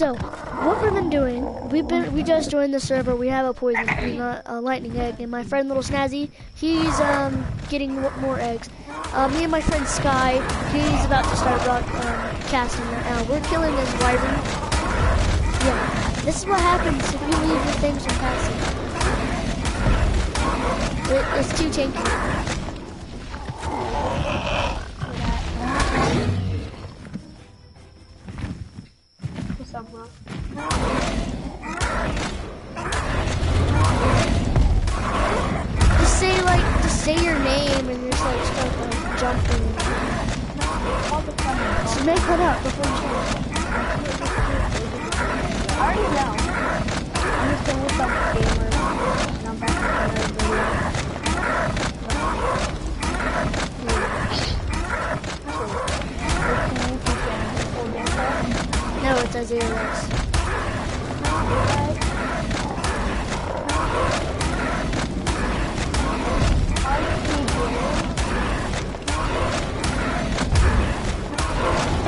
So, what we've been doing, we've been we just joined the server. We have a poison, we got a lightning egg, and my friend Little Snazzy, he's um getting more eggs. Uh, me and my friend Sky, he's about to start rock, um, casting right now. We're killing this wyvern. Yeah, this is what happens if you leave the things from passing. It, it's too tanky. What's up, bro? Just say like, just say your name and just like start like jumping. All the time. Just make one up before you. I already know. I'm just saying what's up, gamers. And Isaiah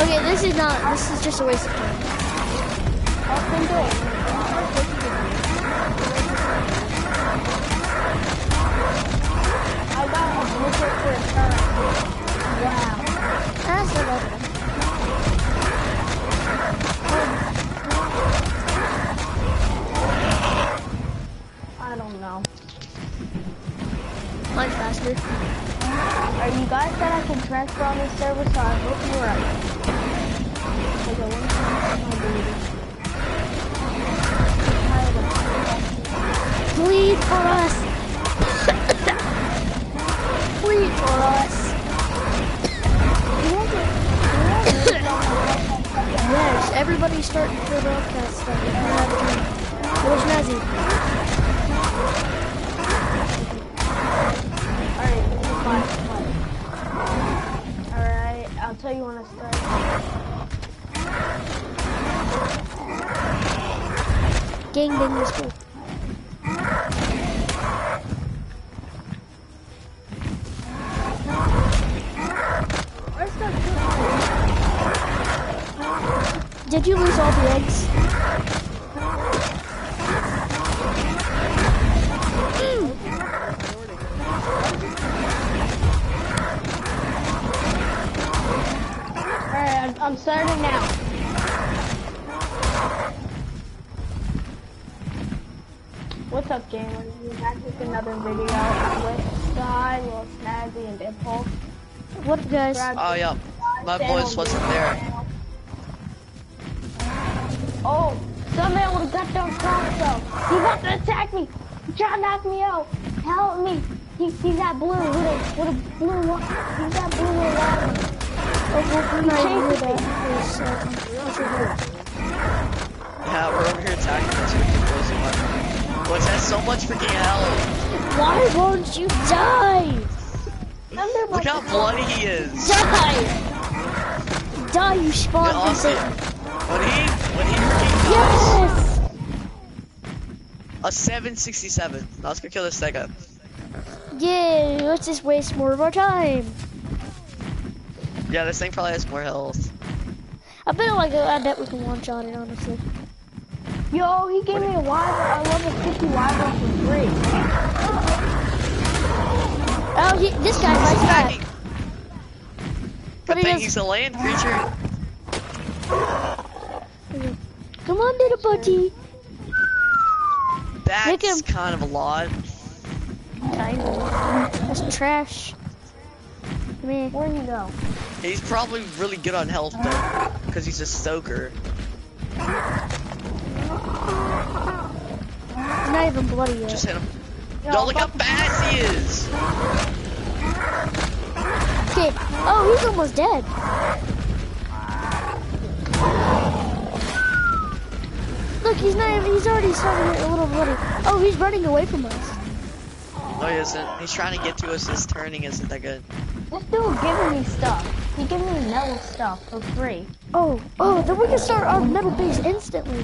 Okay, this is not, this is just a waste of time. I got a Mine's faster. Are you guys that I can transfer on this server, so I hope you're right. Bleed for us! Bleed for us! Yes, everybody's starting to broadcast stuff. Where's Nazi? Tell you when I start. Gangbang is guys? Oh yeah, my voice wasn't there. Oh, some man with a goddamn crossbow. He about to attack me. He trying to knock me out. Help me. He, he's got blue with a, with a blue one. He's got blue with a. We're not even chasing here, that is, Yeah, we're over here attacking freaking poison one. What's that so much freaking hell? Why won't you die? Under my Look how bloody he is. Die! Die, you Yeah, spawn from honestly, Satan. when he when he freaking Yes! a 767. Now let's go kill this guy. Yeah, let's just waste more of our time. Yeah, this thing probably has more health. I bet like I bet we can one shot it honestly. Yo, he gave me a wyvern, a level 50 wyvern for free. Oh, he, this guy fights back. Good But thing he's a land creature. Come on, little buddy. Make That's him- kind of a lot. Kind of. That's trash. Come here. Where'd you go? He's probably really good on health though, because he's a stoker. He's not even bloody yet. Just hit him. Yo, look how fast he is. Okay. Oh, he's almost dead. Look, he's not even, he's already starting to get a little bloody. Oh, he's running away from us. No, he isn't. He's trying to get to us. His turning isn't that good. This dude giving me stuff. He gave me metal stuff for free. Oh, oh, then we can start our metal base instantly.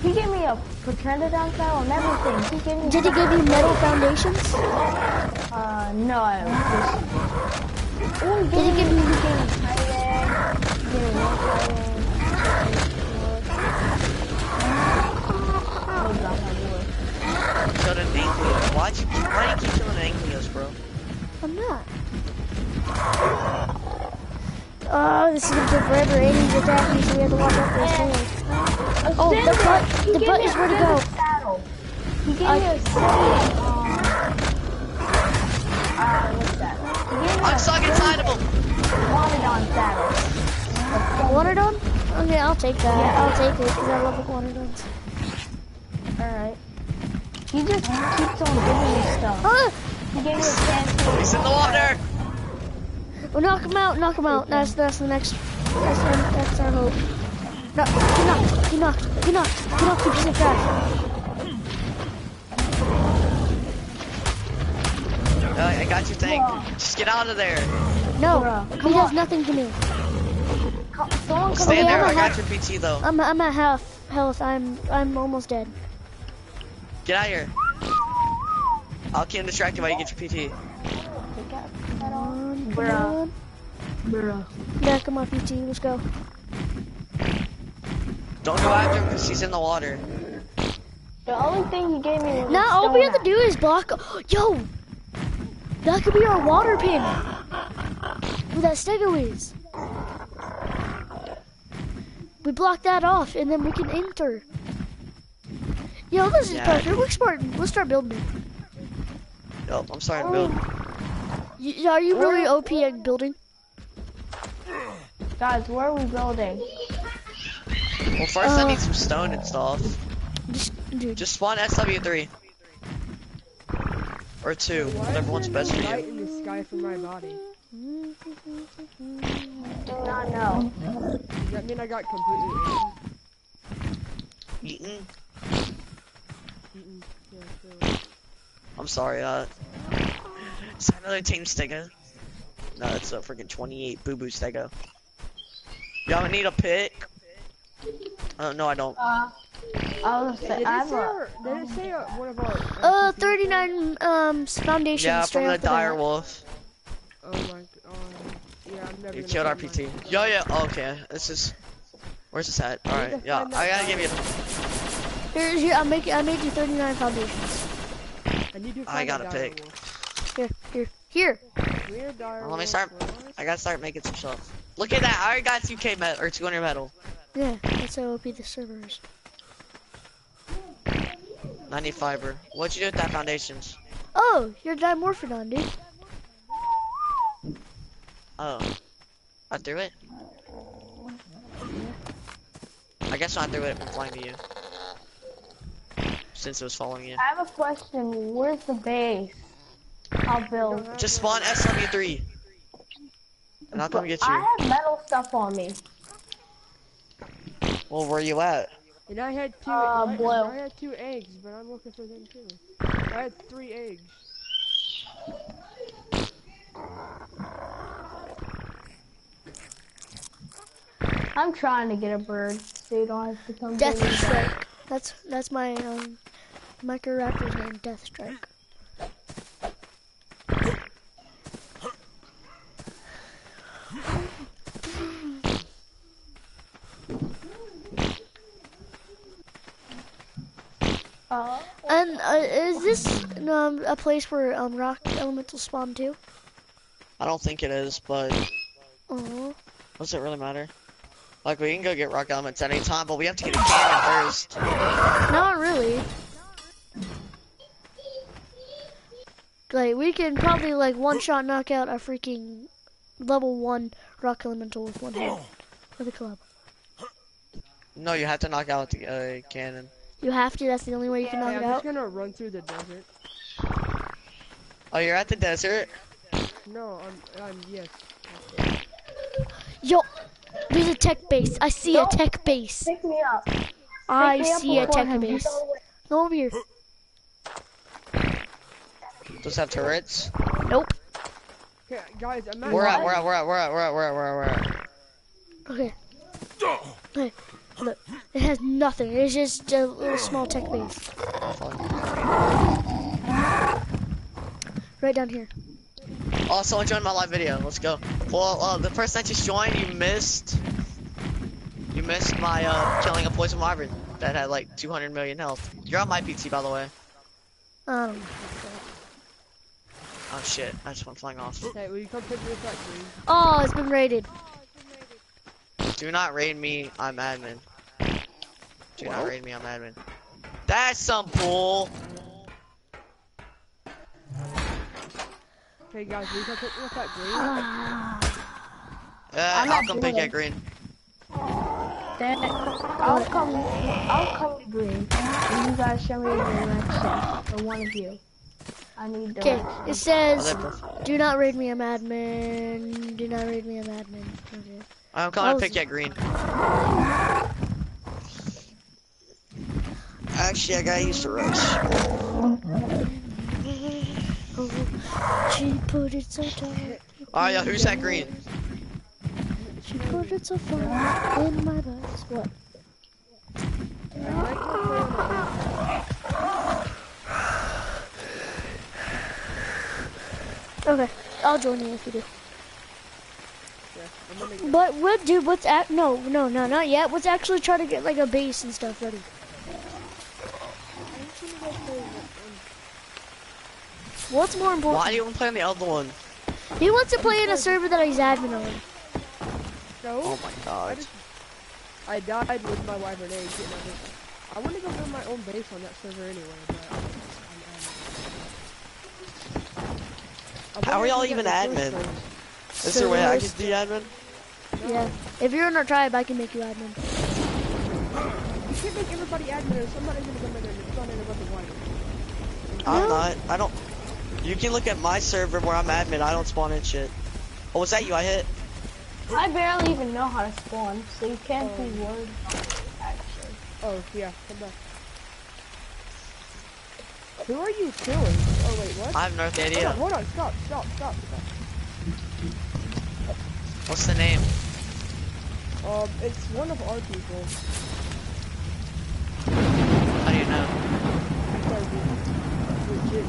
He gave me a Pteranodon file and everything. He gave me. Did he give you metal foundations? Uh, no. Just... Oh, he Did he give me? He gave me. He. Killed an Anglios. Why'd you keep, why do you keep killing Anglios, bro? I'm not me, so we have to walk up this hole. Oh, the butt- the butt is where to go. Saddle. He gave I- me a cinder, um, uh, what's that? He gave me I'm a stuck inside of him. Monodon saddle. Water Okay, I'll take that. Yeah. I'll take it because I love the water dogs. Alright. He just keeps on giving me stuff. Ah! He gave me a chance He's in the water. Oh, knock him out, knock him out. That's that's the next. That's our, that's our hope. No, he knocked, he knocked, he knocked, he knocked you so fast. Uh, I got your thing. Just get out of there. No, Bruh, he come does nothing to me. Co- Someone come Stand Okay, there. I'm I a got your PT though. I'm I'm at half health. I'm I'm almost dead. Get out of here. I'll keep him distracted while you get your PT. Come on, come Bruh. on. Bruh. Yeah, come on, PT. Let's go. Don't go after him because he's in the water. The only thing he gave me was Now a all we have to do is block. Yo, that could be our water pin. Where that stego is. We block that off, and then we can enter. Yo, this is Yeah. perfect. We're smart. Let's start building it. Yo, I'm starting to oh. build. Y- Are you really OP at building? Guys, where are we building? Well, first I Uh, need some stone and stuff. Just, dude. Just spawn SW3. Or two, whatever one's best for you. in the sky from my body. Do not know. Does that mean I got completely Eaten. eaten? Yeah, so. I'm sorry, uh. Is that another team stego? No, that's a freaking 28 boo boo stego. Y'all need a pick? Oh, no, I don't. Uh, I was Did say, it I have say, our, did it say uh, one of our... Uh, 39 um foundation Yeah, straight from the off dire bat. wolf. Oh my... Um, yeah, I'm never You killed RPT. find mine. Yo, yeah, oh, okay. This is. Where's this at? Alright, to yeah, I gotta give you. Here's here, I make I made you 39 foundations. I need to I got a a pick. wolf. Here, here, here. Well, let me start. I gotta start making some stuff. Look at that! I already got 2k metal or 200 metal. Yeah, that's how OP the servers. is. 90 fiber. What'd you do with that foundations? Oh, you're Dimorphodon, dude. Oh, I threw it. I guess I threw it when flying to you. Since it was following you. I have a question. Where's the base? I'll build. Just spawn SW3. And I'll come get you. I have metal stuff on me. Well, where you at? And I had two. Uh, I, blue. I had two eggs, but I'm looking for them too. I had three eggs. I'm trying to get a bird so you don't have to come Death bring me. Strike. That's that's my um Microraptor's name, Death Strike. Uh, And uh, is this um a place where um rock elementals spawn too? I don't think it is, but Oh, does it really matter? Like, we can go get rock elements anytime, but we have to get a cannon first. not really. Like we can probably like one shot knock out a freaking level one rock elemental with one hit with a club. No, you have to knock out the uh, cannon. You have to. That's the only way you can Hey, knock I'm it just gonna run through the desert. Oh, you're at the desert? No, I'm. I'm yes. Yo, there's a tech base. I see a tech base. pick me up. I Pick me up see a tech him. base. Come over here. Does it have turrets? Nope. Okay, guys, I'm at. We're at, we're at, we're at, we're at, we're at, we're at, we're at, we're at. Okay. Okay. Look, it has nothing. It's just a little small tech base. Right down here. Oh, someone joined my live video. Let's go. Well, uh, the person that just joined, you missed. You missed my uh, killing a poison wyvern that had like 200 million health. You're on my PT, by the way. Um, Oh shit, I just went flying off. Hey, will you come pick me up that oh, it's been raided. Do not raid me, I'm admin. Do not raid me, I'm admin. That's some bull. Hey guys, we can pick up that green. Uh, I'm I'll not come doing pick it. at green. Then I'll come. I'll come green. And you guys show me the direction. For one of you. I need Okay, it Oh, says, they're do not raid me, I'm admin. Do not raid me, I'm admin. Okay. Um, I'm coming Oh, to pick at green. Actually, I got used to use the rush. Oh, she put it so tight. Alright, yo, who's that green? She put it so far in my butt. What? Okay, I'll join you if you do. Yeah, I'm gonna But what, dude? What's at? No, no, no, not yet. Let's actually try to get like a base and stuff ready. What's more important? Why do you want to play on the other one? He wants to play in a server that he's admin on. No, Oh my I god. just I died with my wyvern egg. Getting my base. I want to go build my own base on that server anyway, but I'm, I'm How are admin. I y'all even get admin? resources. Is there a way I can be admin? Yeah. If you're in our tribe, I can make you admin. You can't make everybody admin or somebody's gonna come in there and spawn in about the wyvern. I'm No. not. I don't. You can look at my server where I'm admin. I don't spawn in shit. Oh, was that you? I hit. I barely even know how to spawn, so you can't be um, worried about actually. Oh yeah, come back. Who are you killing? Oh wait, what? I have no Hold idea. on, hold on, stop, stop, stop, stop. What's the name? Um, it's one of our people. How do you know? Because it's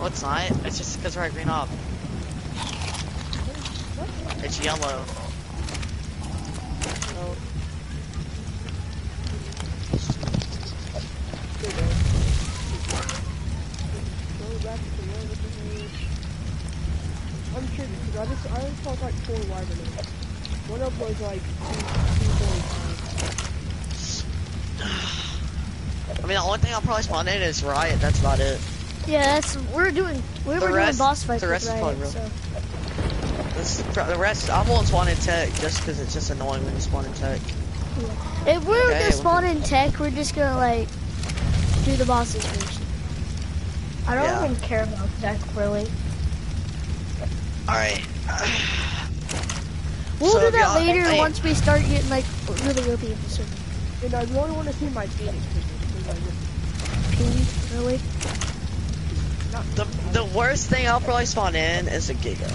Oh, it's not. It's just because we're at green op. It's yellow. There you go. Go back to where the hell- I'm sure because I just I just saw like four wyvern. One of them was like two, two. I mean, the only thing I'll probably spawn in is Riot. That's about it. Yeah, that's we're doing. We The were rest- doing boss fights the rest with is Riot, probably so. This, the rest, I won't spawn in tech just because it's just annoying when you spawn in tech. If we're Okay, gonna spawn in tech, we're just gonna like do the bosses first. I don't Yeah. even care about tech, really. Alright. We'll So do that later hey. once we start getting like really OP in the server. And I really want to see my Phoenix picture. because I just- P, really? The, the worst thing I'll probably spawn in is a Giga.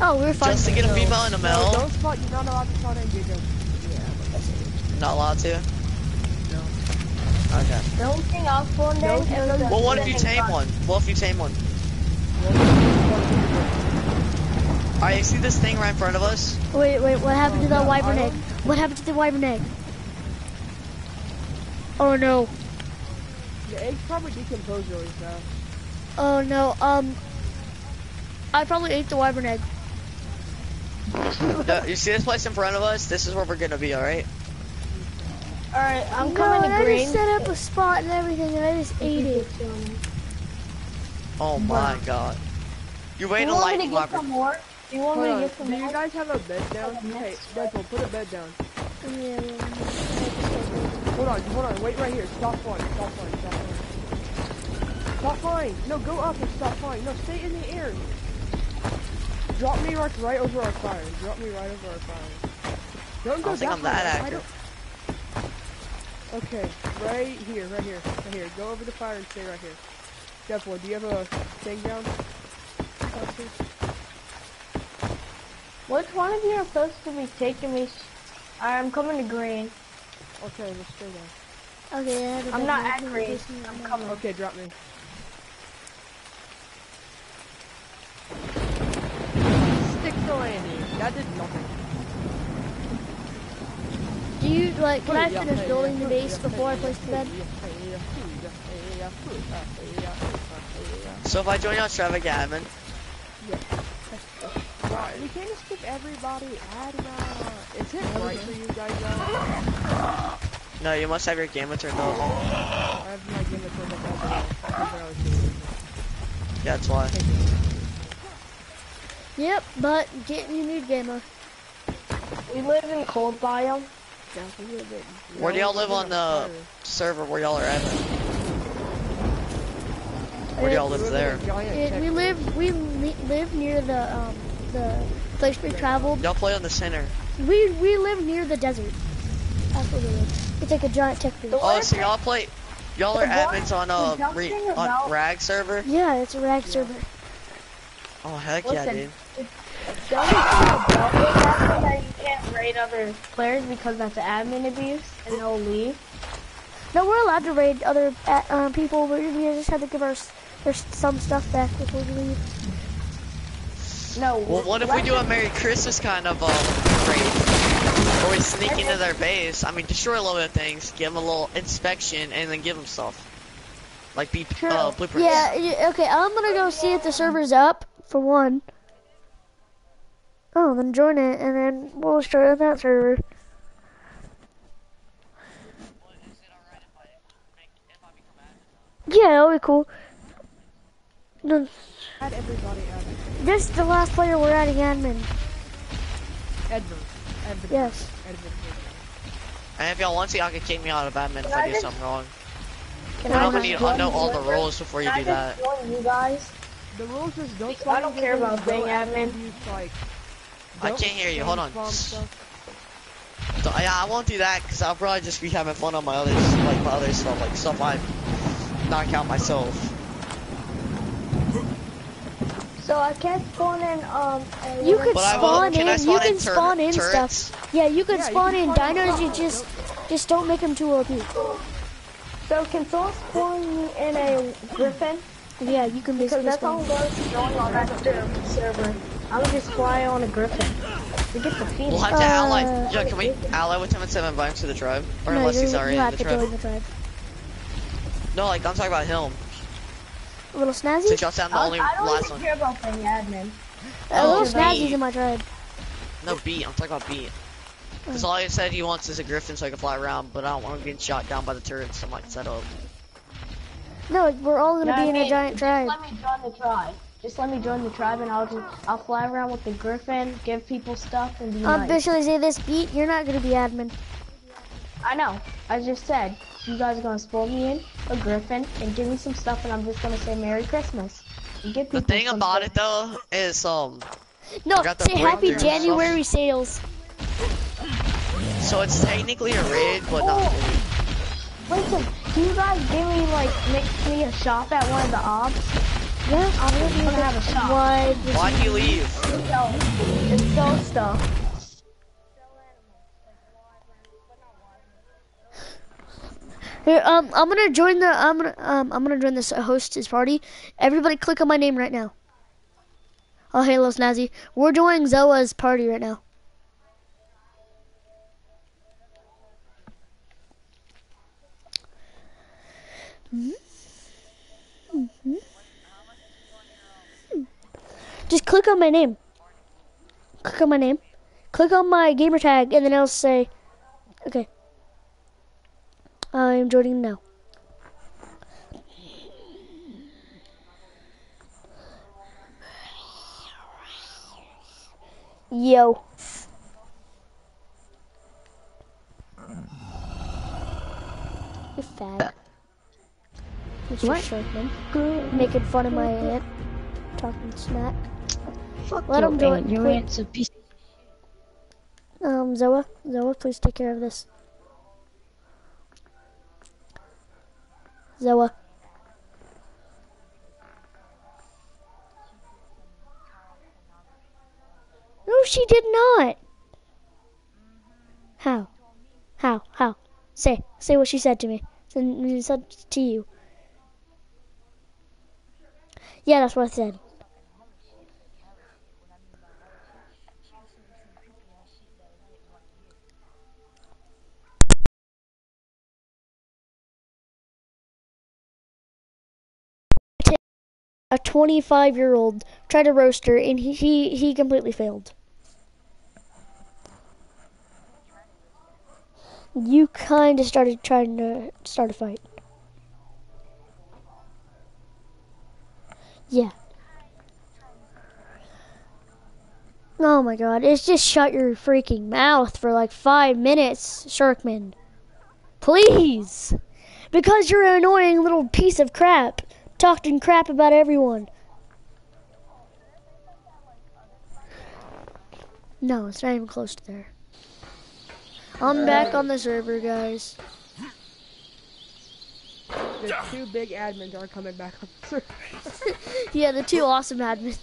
Oh, we're fine. Just to get a female in a No, don't spot. You're not allowed to spawn in Giga. Yeah. Not allowed to? No. Okay. The only thing I'll spawn in no, no. Well, what if you tame one. one? What if you tame one? Well, Alright, you see this thing right in front of us? Wait, wait, what happened to Oh, that no, wyvern egg? What happened to the wyvern egg? Oh no. The eggs probably decompose really fast. Oh no. Um, I probably ate the wyvern egg. Uh, you see this place in front of us? This is where we're gonna be, alright? Alright, I'm no, coming and to I green. just set up a spot and everything, and I just ate it. Oh my god. You wait Do a you want me lightning to get lever. some more? Do you want Hold me to get some Do you guys have a bed down? Hey, Deadpool, put a bed down. Yeah, Hold on, hold on. Wait right here. Stop flying. Stop flying. Stop flying. Stop flying. No, go up and stop flying. No, stay in the air. Drop me right, right over our fire. Drop me right over our fire. Don't go I don't think I'm that high. I active. don't- Okay, right here, right here, right here. Go over the fire and stay right here. Deadpool, do you have a thing down? Which one of you are supposed to be taking me? I'm coming to green. Okay, let's stay down. Okay, I have a I'm not at green. I'm coming. Okay, drop me. Stick the landing. That did nothing. Do you like? Can I Yeah, finish hey, building the base before I yeah, place the bed? yeah, yeah, yeah, yeah, yeah, yeah. So if I join y'all, Trevor, get we can't just skip everybody. Adna. Is it right for you guys? Uh, No, you must have your gamer turned on. I have my game turned up all the way. That's what I was doing. Yeah, that's why. Yep, but get you need gamer. We live in cold biome. Yeah, we live in- Where do y'all live on the server where y'all are at? Where do y'all live there? in a giant It, we live we li- live near the um the place we traveled. Y'all play on the center. We we live near the desert. That's where we live. It's like a giant tech base. Oh, so y'all play, y'all are admins on a re, on rag server. Yeah, it's a rag server. Oh heck yeah, Listen. dude. The only thing about it is that you can't raid other players because that's admin abuse and they'll leave. No, we're allowed to raid other uh, um, people, but we just have to give our s- their s- some stuff back before we leave. No. Well, what if we do a Merry Christmas kind of um raid? Where we sneak into their base. I mean, destroy a little bit of things, give them a little inspection, and then give them stuff. Like be uh, blueprints. Yeah, okay, I'm gonna go see if the server's up, for one. Oh, then join it, and then we'll start on that server. Yeah, that'll be cool. No, Add everybody admin. this is the last player we're adding admin. Edmund. Edmund. Yes. Edmund. And if y'all want to, y'all can kick me out of admin if I do something wrong. Can I I don't just need to know all the rules before you do I that. join you guys? The rules is don't. I don't care about being admin. like, I can't hear you. Hold on. So, yeah, I won't do that because I'll probably just be having fun on my other, like my other stuff, like stuff I knock out myself. So I can't spawn in um. a- You could But I will- spawn can in. spawn you in can tur- spawn in turrets? stuff. Yeah, you can Yeah, you spawn can in spawn dinos. You just just don't make them too OP. So can someone spawn me in a griffin? Yeah, you can basically Because basically that's all spawn. I'm going on that server. I'm gonna just fly on a griffin. We get the feeling. We'll have to ally. Uh, Yeah, can we ally with him and send him back him to the tribe? Or No, unless he's already in the tribe. the tribe. No, like I'm talking about him. A little snazzy. Since y'all sound the I, only I don't last even one. care about being admin. A Oh, little right. snazzy's in my tribe. No, beat. I'm talking about beat. Because all he said he wants is a griffin so I can fly around, but I don't want him getting shot down by the turrets I'm like set up. No, we're all gonna Yeah, be I in a giant tribe. Just let me join the tribe. Just let me join the tribe, and I'll just I'll fly around with the griffin, give people stuff, and be I'm nice. basically say this beat. You're not gonna be admin. I know. I just said you guys are gonna spawn me in a griffin and give me some stuff, and I'm just gonna say Merry Christmas. And give The thing some about stuff. it though is um, No, say Happy breakthrough stuff. January sales. so it's technically a raid, but not. Oh. really. Listen, can you guys give me like make me a shop at one of the ops? Yeah, I'm just gonna have a shop. Why? Why'd you leave? So, and sell stuff. Um, I'm gonna join the. I'm gonna. Um, I'm gonna join this uh, hostess party. Everybody, click on my name right now. Oh, hey, Little Snazzy. We're joining Zoa's party right now. Just click on my name. Click on my name. Click on my gamer tag, and then it'll say, okay. I'm joining now. Yo. You fag. Mr. What? Sharkman. Making fun of my aunt. Talking smack. Fuck Let your him do aunt. it. Your aunt's a piece. Um, Zoa, Zoa, please take care of this. Zoa. No, she did not. How? How? How? Say, say what she said to me. She said to you. Yeah, that's what I said. A 25 year old tried to roast her, and he he, he completely failed. You kind of started trying to start a fight. Yeah. Oh my god, it's just shut your freaking mouth for like five minutes, Sharkman. Please! Because you're an annoying little piece of crap, talking crap about everyone. No, it's not even close to there. I'm back on the server, guys. The two big admins are coming back on the server. Yeah, the two awesome admins.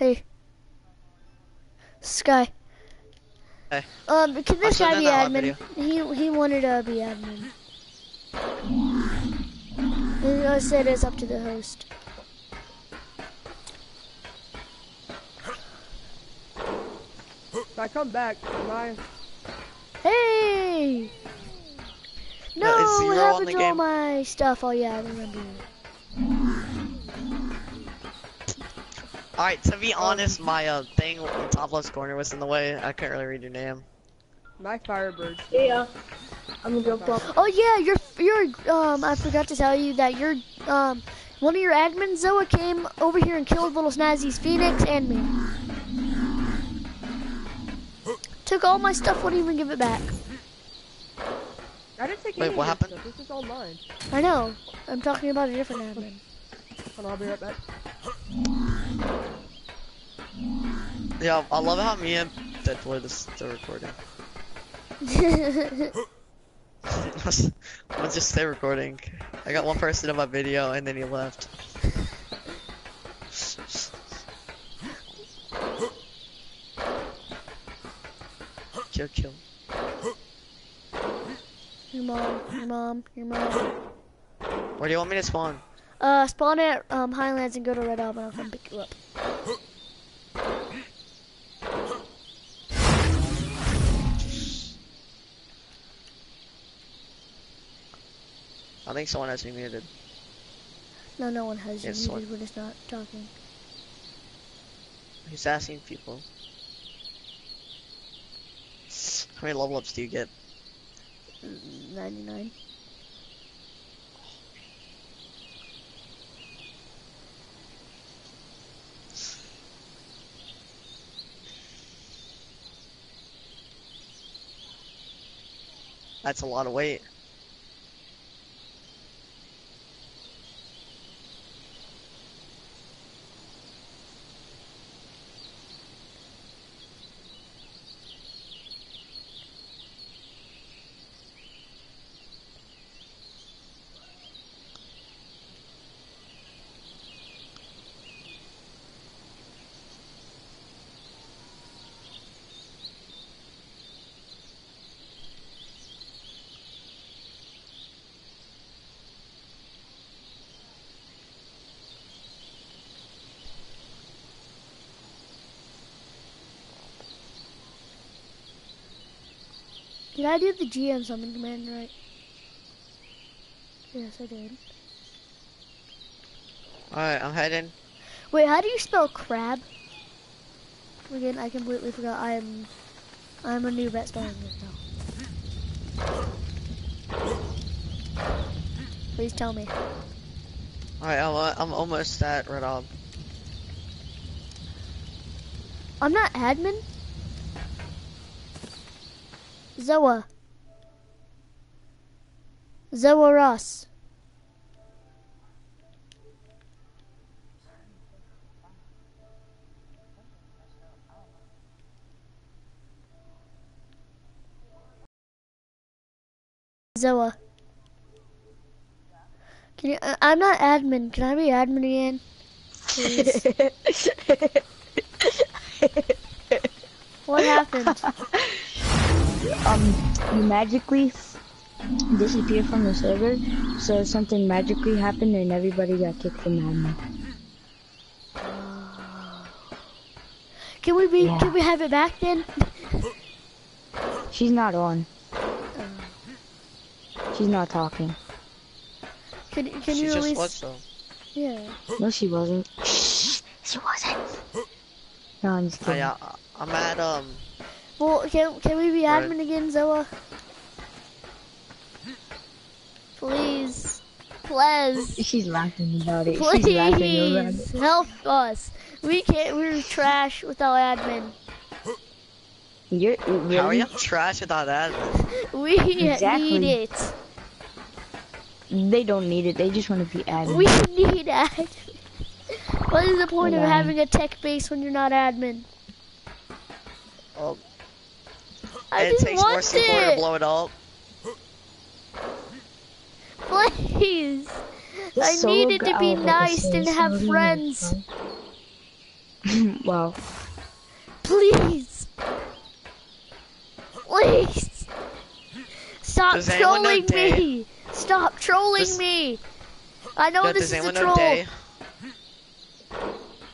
Hey. Sky. Hey. Um, can this guy be that live admin? He he wanted to be admin. And I said it's up to the host. If I come back, am I? Hey! No, No, it's what zero happened to all my stuff? Oh yeah, I remember. Alright, to be honest, my uh thing in the top left corner was in the way. I couldn't really read your name. My Firebird. Yeah. I'm gonna go. Oh yeah, you're you're um I forgot to tell you that you're um one of your admins Zoa came over here and killed little Snazzy's Phoenix and me. Took all my stuff, wouldn't even give it back. I didn't take Wait, any what happened? stuff. This is all mine. I know. I'm talking about a different admin. Hold on, I'll be right back. Yeah, I love how me and Deadpool is still recording. Let's just stay recording. I got one person in my video and then he left. Kill, kill. your mom, your mom, your mom. Where do you want me to spawn? Uh, spawn at um, Highlands and go to Red Album. I'll come pick you up. I think someone has me muted. No, no one has you Yes, muted. what- We're just not talking. He's asking people. How many level ups do you get? Mm, 99. That's a lot of weight. Did I do the GM summon command right? Yes, I did. Alright, I'm heading. Wait, how do you spell crab? Again, I completely forgot. I am, I'm a new at spelling this now. Please tell me. Alright, I'm, uh, I'm almost at Red Ob. I'm not admin. Zoa. Zoa Ross. Zoa. Can you, uh, I'm not admin. Can I be admin again? Please. what happened? Um, you magically disappeared from the server, so something magically happened and everybody got kicked from admin. Can we be? Yeah. Can we have it back then? She's not on. She's not talking. Can Can she you just release? was though. Yeah. No, she wasn't. she wasn't. No, I'm just Oh, kidding. yeah, I'm at um. Well, can Can we be Right. admin again, Zoa? Please, please, She's laughing about it. She's laughing about please it. help us. We can't. We're trash without admin. You're really? How are you trash without that? We Exactly. need it. They don't need it. They just want to be admin. We need admin. What is the point of having a tech base when you're not admin? Oh, I it just takes more want C4 to it. blow it up. Please. I So need it to be nice and have friends. wow. Please. Please. Stop Does trolling me. Stop trolling Does- me. I know Yo, this is a troll. Day?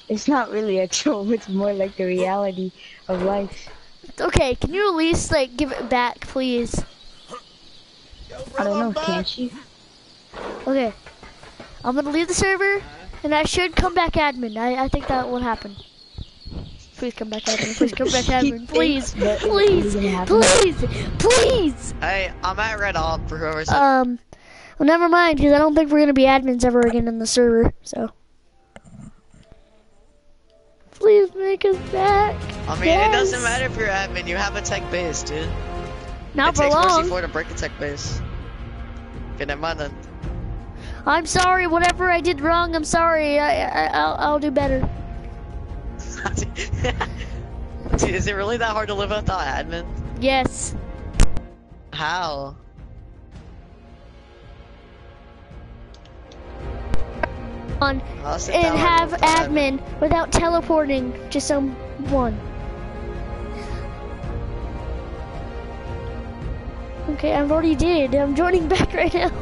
It's not really a troll. It's more like the reality of life. Okay, can you at least like give it back, please? I don't know. Can't you? Okay. I'm gonna leave the server, and I should come back admin. I, I think that will happen. Please come back admin. Please come back admin. Please, thinks please, is gonna happen. please, please. Hey, I'm at Red Op for whoever's. Um, well, never mind, because I don't think we're gonna be admins ever again in the server. So, please make us back. I mean, it doesn't matter if you're admin. You have a tech base, dude. Not it for takes long. C4 to break a tech base. Okay, never mind then. I'm sorry. Whatever I did wrong, I'm sorry. I, I I'll, I'll do better. Dude, is it really that hard to live without admin? Yes. How? On and to have admin without teleporting to someone. Okay, I've already did. I'm joining back right now.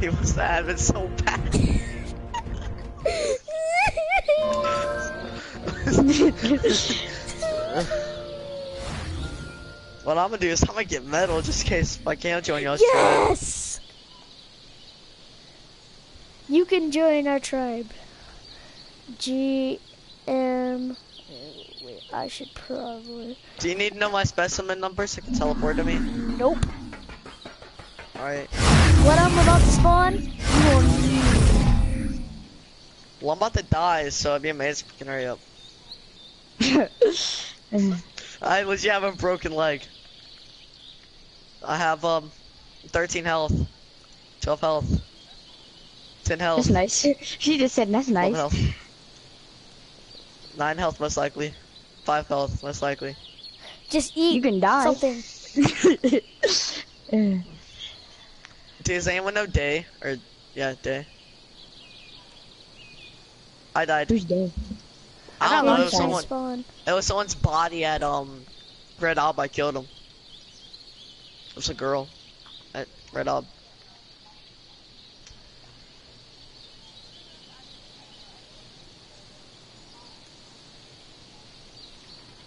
he wants the admin so bad. what I'm gonna do is I'm gonna get metal just in case I can't join y'all's tribe. yes. You can join our tribe. G M. Wait, I should probably. Do you need to know my specimen number so you can teleport to me? Nope. Alright. What I'm about to spawn, you will need. Well, I'm about to die, so I'd be amazed if you can hurry up. I legit have a broken leg. I have, um, 13 health, 12 health, 10 health, That's nice. She just said that's nice. health, 9 health most likely, 5 health most likely. Just eat You can die. something. Uh, Does anyone know Day? Or, yeah, Day. I died. Who's dead? I don't know, it was someone, Spawn. it was someone's body at, um, Red Ob, I killed him. It was a girl at Red Ob.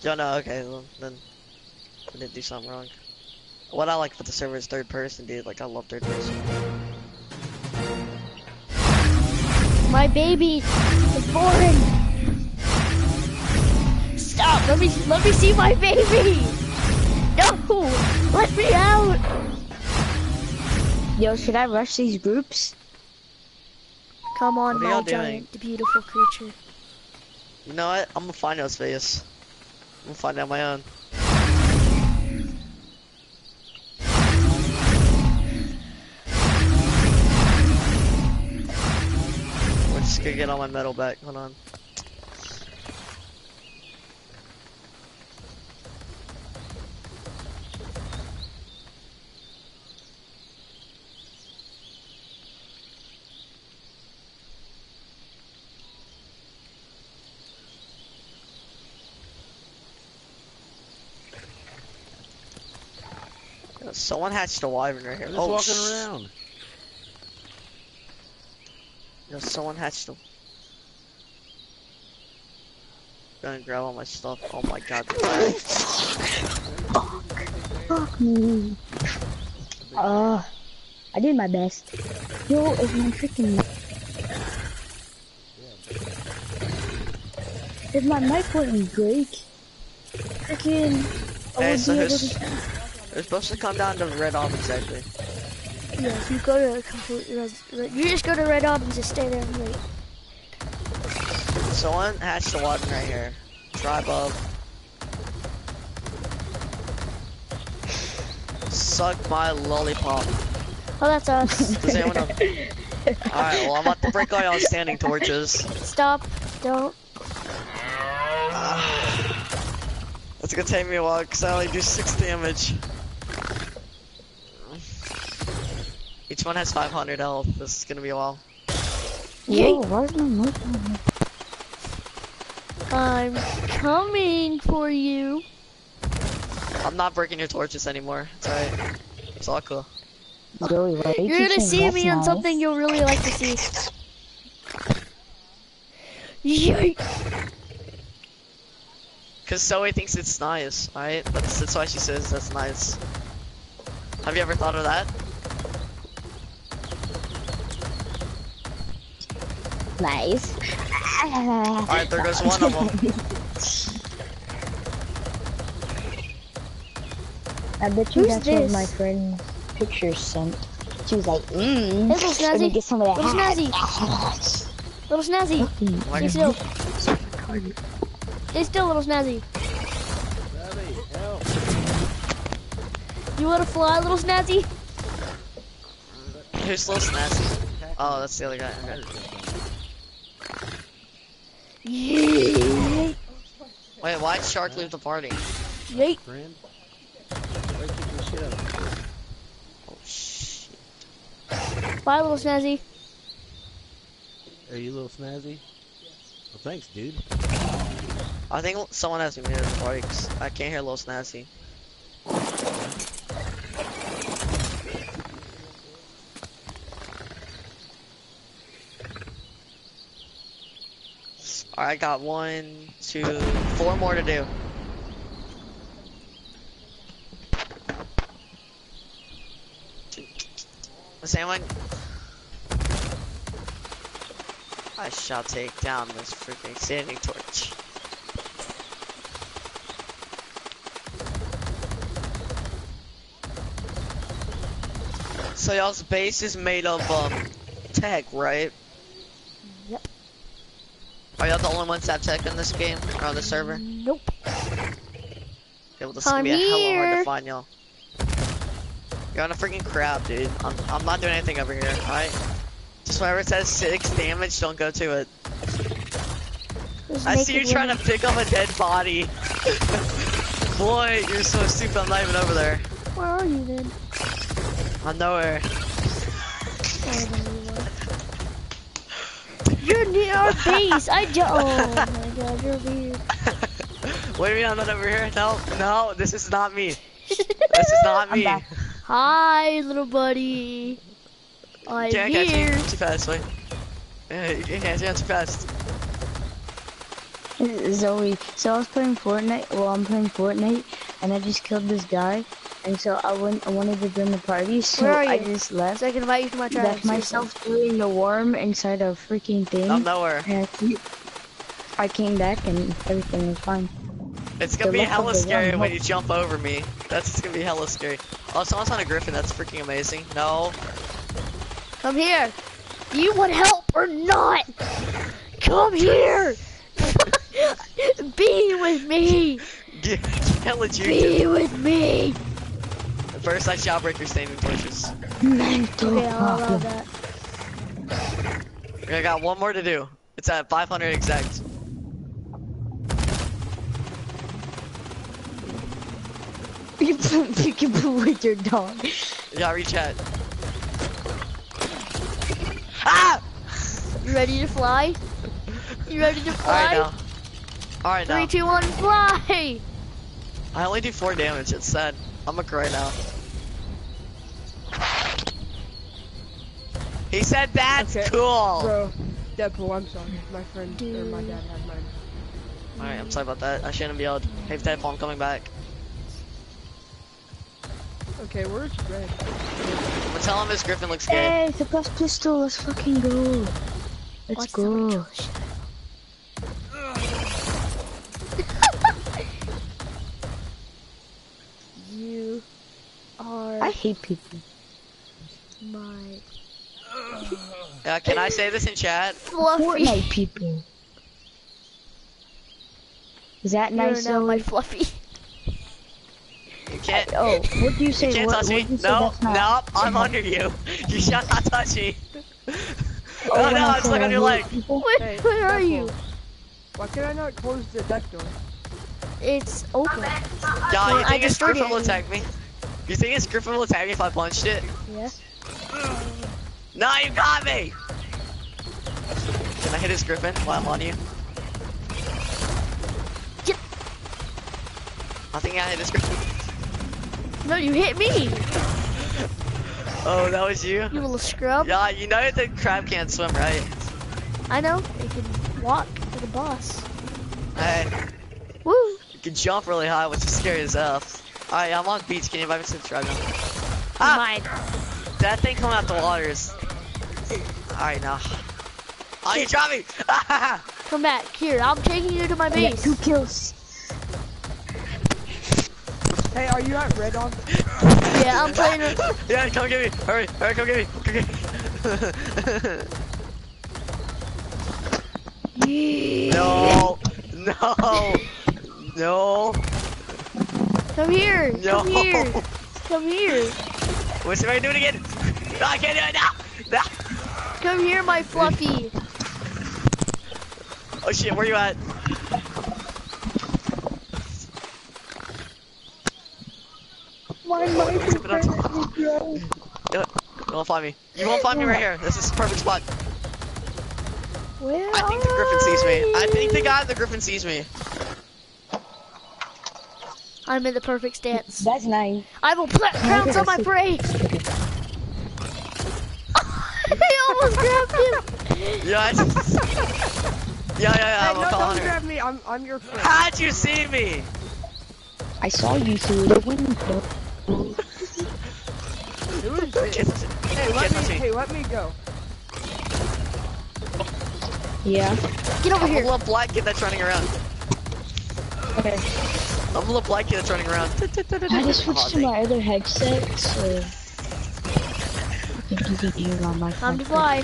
Yo, no, okay, well, then I didn't do something wrong. What I like for the server is third person, dude. Like, I love third person. My baby is born. Stop! Let me let me see my baby. No! Let me out. Yo, should I rush these groups? Come on, my y'all doing? giant, beautiful creature. You know what? I'm gonna find out face. I'm gonna find out my own. We're just gonna get all my metal back. Hold on. Someone hatched a wyvern right here. I'm just oh, walking sh- around. Yo, someone hatched a. Gonna grab all my stuff. Oh my god. Fuck me. Uh, I did my best. Yo, if my freaking... If my mic wouldn't break, freaking... I Hey, would so be able who's- It's supposed to come down to red almonds exactly. Yeah, if you go to complete res, you just go to Red Ob and just stay there and wait. Someone hatched a wyvern right here. Tribe of. Suck my lollipop. Oh, that's us. Does anyone know? Alright, well, I'm about to break all y'all standing torches. Stop. Don't. Ah. That's gonna take me a while because I only do 6 damage. Each one has 500 health. This is gonna be a while. Yo, where's my mic? I'm coming for you. I'm not breaking your torches anymore. It's alright. It's all cool. Joey, why are you You're gonna see us me on something you'll really like to see. Yay! Because Zoe thinks it's nice, right? That's, that's why she says that's nice. Have you ever thought of that? Nice. Alright, there goes one of them. I bet you Who's that's what this? my friend's picture sent. She was like, mmm. Hey, little Let me snazzy. get some of that. Little snazzy. Little snazzy. Like, Stay still. Stay still, little snazzy. You wanna fly, little snazzy? Who's little snazzy? Oh, that's the other guy. Okay. Yay! Wait, why'd Shark leave the party? Yay! Friend. Why you kicking shit out of me? Oh, shit. Bye, little snazzy. Are you a little snazzy? Well, thanks, dude. I think someone has me muted the party 'cause I can't hear little snazzy. I got one, two, four more to do. Anyone? I shall take down this freaking standing torch. So y'all's base is made of um tech, right? Are y'all the only ones that tech in this game or on the server? Nope. Okay, well this is gonna be a hella hard to find y'all. You're on a freaking crab, dude. I'm I'm not doing anything over here, alright? Just whenever it says six damage, don't go to it. I see you trying to pick up a dead body. Boy, you're so stupid. I'm not even over there. Where are you then? I'm nowhere. Oh, there you are. You're near our base. I just. Oh my god, you're weird. What do you mean I'm not over here? No, no, this is not me. This is not me. Hi, little buddy. I'm Can't catch here. me too fast, wait. Yeah, you can't catch me too fast. Zoe, so I was playing Fortnite. Well, I'm playing Fortnite, and I just killed this guy, and so I went. I wanted to join the party, so Where are I just left. So I can invite you to my tribe. Left myself doing the worm inside a freaking thing. I'm nowhere. and I keep- I came back and everything was fine. It's gonna The be hella scary when you jump over me. That's just gonna be hella scary. Oh, someone's on a griffin. That's freaking amazing. No. Come here. You want help or not? Come here. Be with me. Get, can't let you Be with me. First, I shall break your standing torches. Mental Okay, I'll problem. that. I got one more to do. It's at 500 exact. You can play peekaboo with your dog. Yeah, reach out. Ah! You ready to fly? You ready to fly? Alright fly? now. Alright Three, now. two, one, fly! I only do four damage. It's sad. I'm a cry now. He said that's Okay, cool. Bro, Deadpool, I'm sorry. My friend or my dad had mine. Alright, I'm sorry about that. I shouldn't have yelled. Hey, Deadpool, I'm coming back. Okay, where's Red? I'm gonna tell him his Griffin looks gay. Hey, the best pistol. Let's fucking go. Let's Watch someone go. kill the shit You are I hate people. my Uh, can I say this in chat? fluffy. Fortnite people. Is that You're nice? now my fluffy. You can't. Oh, what do you say? You can't what, touch what me. do No, not? no, I'm under you. You shall not touch me. Oh, Oh, when no, I it's say like I on your leg. people? Where, Hey, where are you? Deadpool, Why can I not close the deck door? It's open. Yeah, Well, you I think it's destroyed Griffin it. will attack me? You think it's Griffin will attack me if I punched it? Yeah. No, you got me! Can I hit his Griffin while I'm on you? Get- I think I hit his Griffin. No, you hit me. Oh, that was you? You little scrub. Yeah, you know the crab can't swim, right? I know. It can walk to the boss. Hey, Woo. you can jump really high, which is scary as F. Alright, I'm on beach. Can you invite me to the dragon? Ah, Mine. that thing coming out the waters. Alright, now. Oh, you dropped me! Come back. Here, I'm taking you to my I got base. two kills. Hey, are you at Red on? Yeah, I'm playing with... yeah, come get me! Hurry, hurry, come get me! Come get me! no! No! No! Come here. No! Come here. Come here. What's if I do it again? No, I can't do it now! No! Come here, my fluffy. Oh shit, where you at? My Zip it up. No, you won't find me. You won't find me right here. This is the perfect spot. Where I think the griffin sees me. I think the guy the griffin sees me. I'm in the perfect stance. That's nice. I will put crowns on my prey. I almost grabbed him. Yeah, I just... Yeah, yeah, yeah, Hey, I'm no, a call don't hunter. grab me. I'm I'm your friend. How'd you see me? I saw you through the window. Who is this? Can't touch it. Hey, let touch me. me. Hey, let me go. Yeah. Get over I'm a little black kid that's running around. Okay. I'm a little black kid that's running around. I just switched Oh, to my other headset, so I can do the ear on my Time to phone. fly.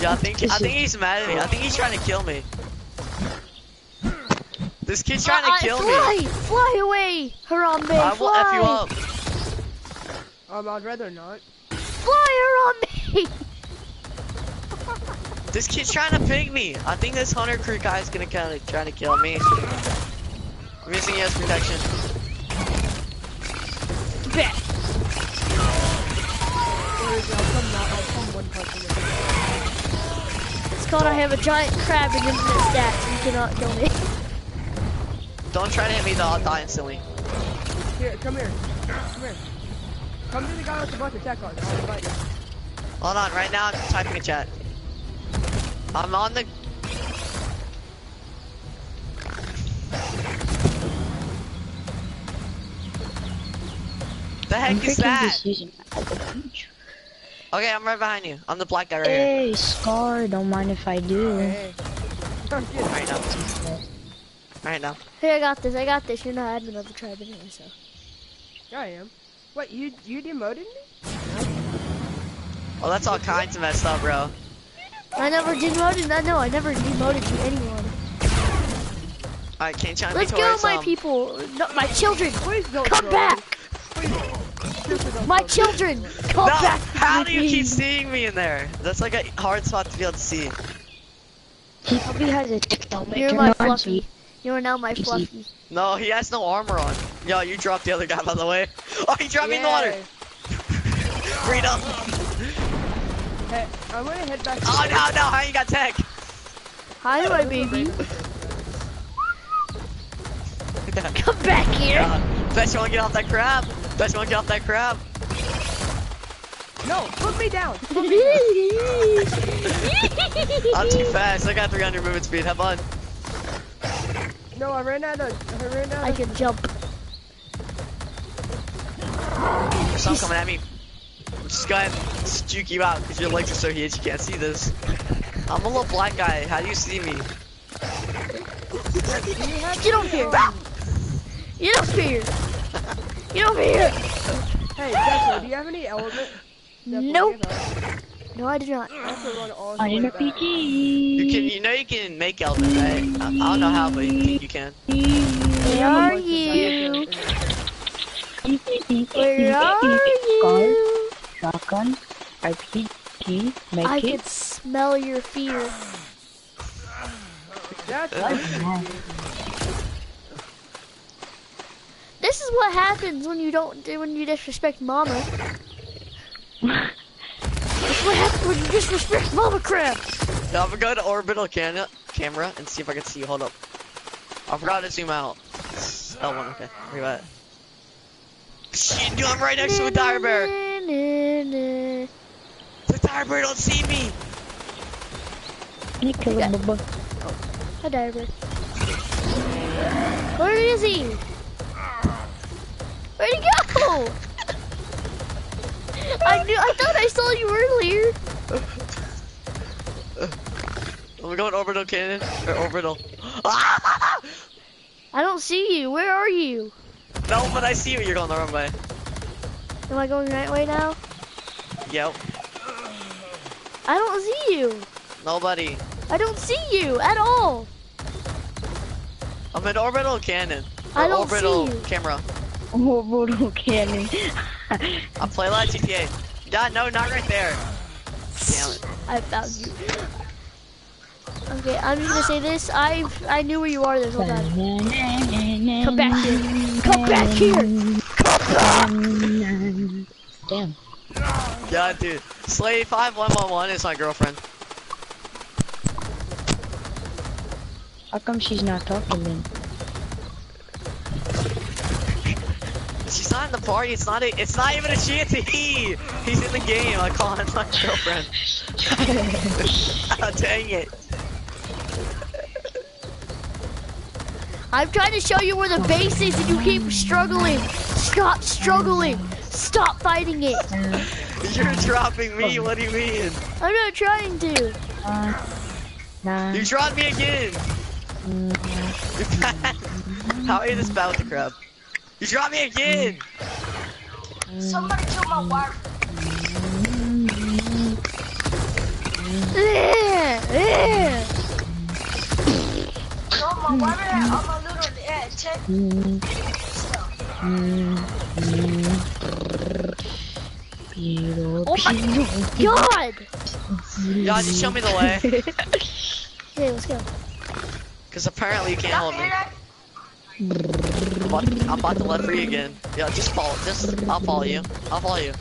Yeah, I think I think he's mad at me. I think he's trying to kill me. This kid's trying Uh, to kill fly, me. Fly away, Harambe. I will fly. f you up. Um, I'd rather not. Fly, Harambe. This kid's trying to ping me. I think this hunter crew is gonna kind of try to kill me. I'm using yes protection. Bet. Where is it? I'll come now. I'll come one person. It's called I have a giant crab in infinite stats. You cannot kill me. Don't try to hit me though. I'll die instantly. Here, come here. Come here. Come to the guy with the bunch of tech on. I'll invite you. Hold on. Right now I'm typing a chat. I'm on the. The I'm heck is that? just using my other feature. Okay, I'm right behind you. I'm the black guy right here. Hey, Scar, don't mind if I do. Hey. Don't get Right now. Right now. Hey, I got this. I got this. You're not admin of the tribe anyway, so. Yeah, I am. What, you you demoted me? Well, that's all kinds of messed up, bro. I never demoted. No, no, I never demoted to anyone. Alright, can't chime Let's go, my um, people. No, my children. Please don't Come throw back. me. Please. Seriously, don't My children. Come No, back. how do you please. keep seeing me in there? That's like a hard spot to be able to see. He probably has a TikTok. You're my fluffy. You are now my fluffy. No, he has no armor on. Yo, you dropped the other guy, by the way. Oh, he dropped me in the water. Yay. Freedom. Hey, I'm gonna head back. to Oh, the- no, no, how you got tech? Hi, my baby. Come back here. Uh, bet you wanna get off that crab. Guys, wanna get off that crab? No, put me down. I'm too fast. I got 300 movement speed. Have fun. No, I ran out of. I ran out I of. can jump. There's some coming at me. I'm just going to juke you out because your legs are so huge you can't see this. I'm a little black guy. How do you see me? Get over here. Get over here. Get over here. Hey, Deathlow, do you have any element? Deathlow, Nope. do you have element? No, I did not. I have to run all the I'm a back. You can, PG. you know, you can make element, right? I, I don't know how, but you, you can. Where are you? Where are you? Shotgun, RPG, make I it. can smell your fear. That's uh-huh. This is what happens when you don't do when you disrespect Mama. This is what happens when you disrespect Mama Crab. Now I'm gonna go to orbital cam camera and see if I can see you. Hold up. I forgot to zoom out. Oh, one, okay. Where you at? Shit, dude, I'm right next to a dire bear. bear. The dire bear don't see me. You kill him, Bubba. A dire bear. Where is he? Where'd he go? I knew. I thought I saw you earlier. Are we going orbital cannon? Or orbital? I don't see you. Where are you? no, but I see you. You're going the wrong way. Am I going the right way now? Yep. I don't see you. Nobody. I don't see you at all. I'm in orbital cannon. I don't see orbital you. camera. Orbital cannon. I play a lot of GTA. Yeah, no, not right there. Damn it. I found you. Okay, I'm just gonna say this. I I knew where you are this whole time. Come back here. Come back here. Come back. Damn. Yeah, dude. Slave 5111 is my girlfriend. How come she's not talking then? She's not in the party. It's not. A, it's not even a she. It's a he. He's in the game. I call him my girlfriend. oh, dang it. I'm trying to show you where the base is, and you keep struggling. Stop struggling. Stop fighting it. You're dropping me. What do you mean? I'm not trying to. Uh. You dropped me again. How are you this bad with the crab? You dropped me again. Somebody killed my wife. Yeah, yeah. No, my wife had all my little uh, check. Oh my god. Yeah, just show me the way. Okay, let's go. Cause apparently you can't Y'all hold me. That? I'm about, I'm about to let free again. Yeah, just follow. Just I'll follow you. I'll follow you.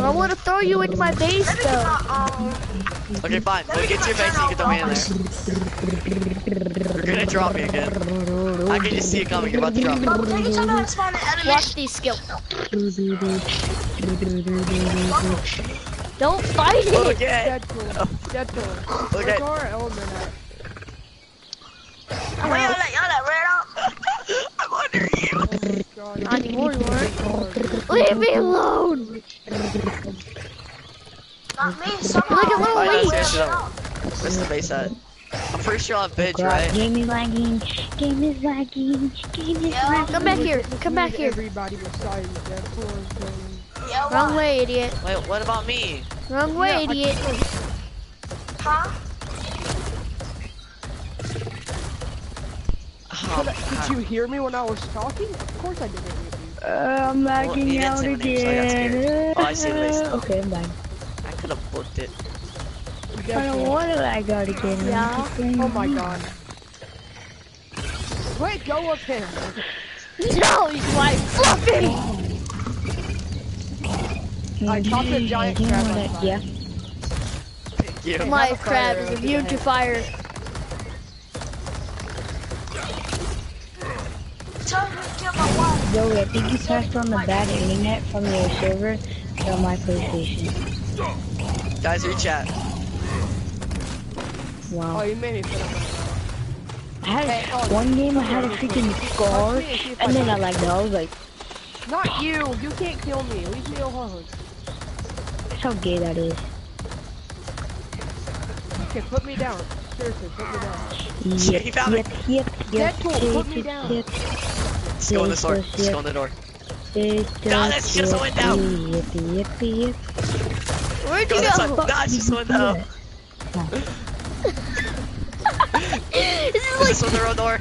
I want to throw you into my base, though. Um, Okay, fine. We'll get to your base and you can throw me in there. You're gonna drop me again. I can just see it coming. You're about to drop me. take it to the spawn enemy. Watch these skills. Don't fight it. Okay. Deadpool. Deadpool. Okay. Where's our element at? Wait, y'all let, y'all let red out. I'm under you. Oh God, Not anymore, you. Lord. Leave me alone. Not me. Someone You're like a little Alright, leech. let's finish. Where's the base at? I'm pretty sure on Vidge, right? Game is lagging. Game is lagging. Game is Yeah. lagging. Come back here. Come back here. Everybody besides Deadpool is going. Yeah, Wrong what? way, idiot. Wait, what about me? Wrong way, Yeah, I- idiot. Huh? Oh, Did you hear me when I was talking? Of course I didn't hear you. Uh, I'm lagging you didn't out say my name, so I again. Oh, I see the base now. Okay, I'm back. I could have booked it. I don't Deadpool. want to lag out again. Yeah. Oh my god. Wait, go up here. No, you like fluffy. I caught the giant crab on fire. Yeah. Thank you. My a crab is immune to there. fire. Tell him to kill my wife. Joey, I think you passed on the bad internet from your server to my PlayStation. Guys, reach out. Oh, you made me put I had Hey, oh, one game I had a freaking scar, and see if I and then I like that. I was like, Not you! You can't kill me. Leave me alone. that's how gay that is. Okay, put me down. Seriously, put me down. Yep, He found me. yep, yep, yep, Deadpool, put me yep, down. yep, Let's go in the door. Let's go in the door. yep, No, that's just a window. Where'd Go you go? No, it's just a window. this is Is like this one the real door?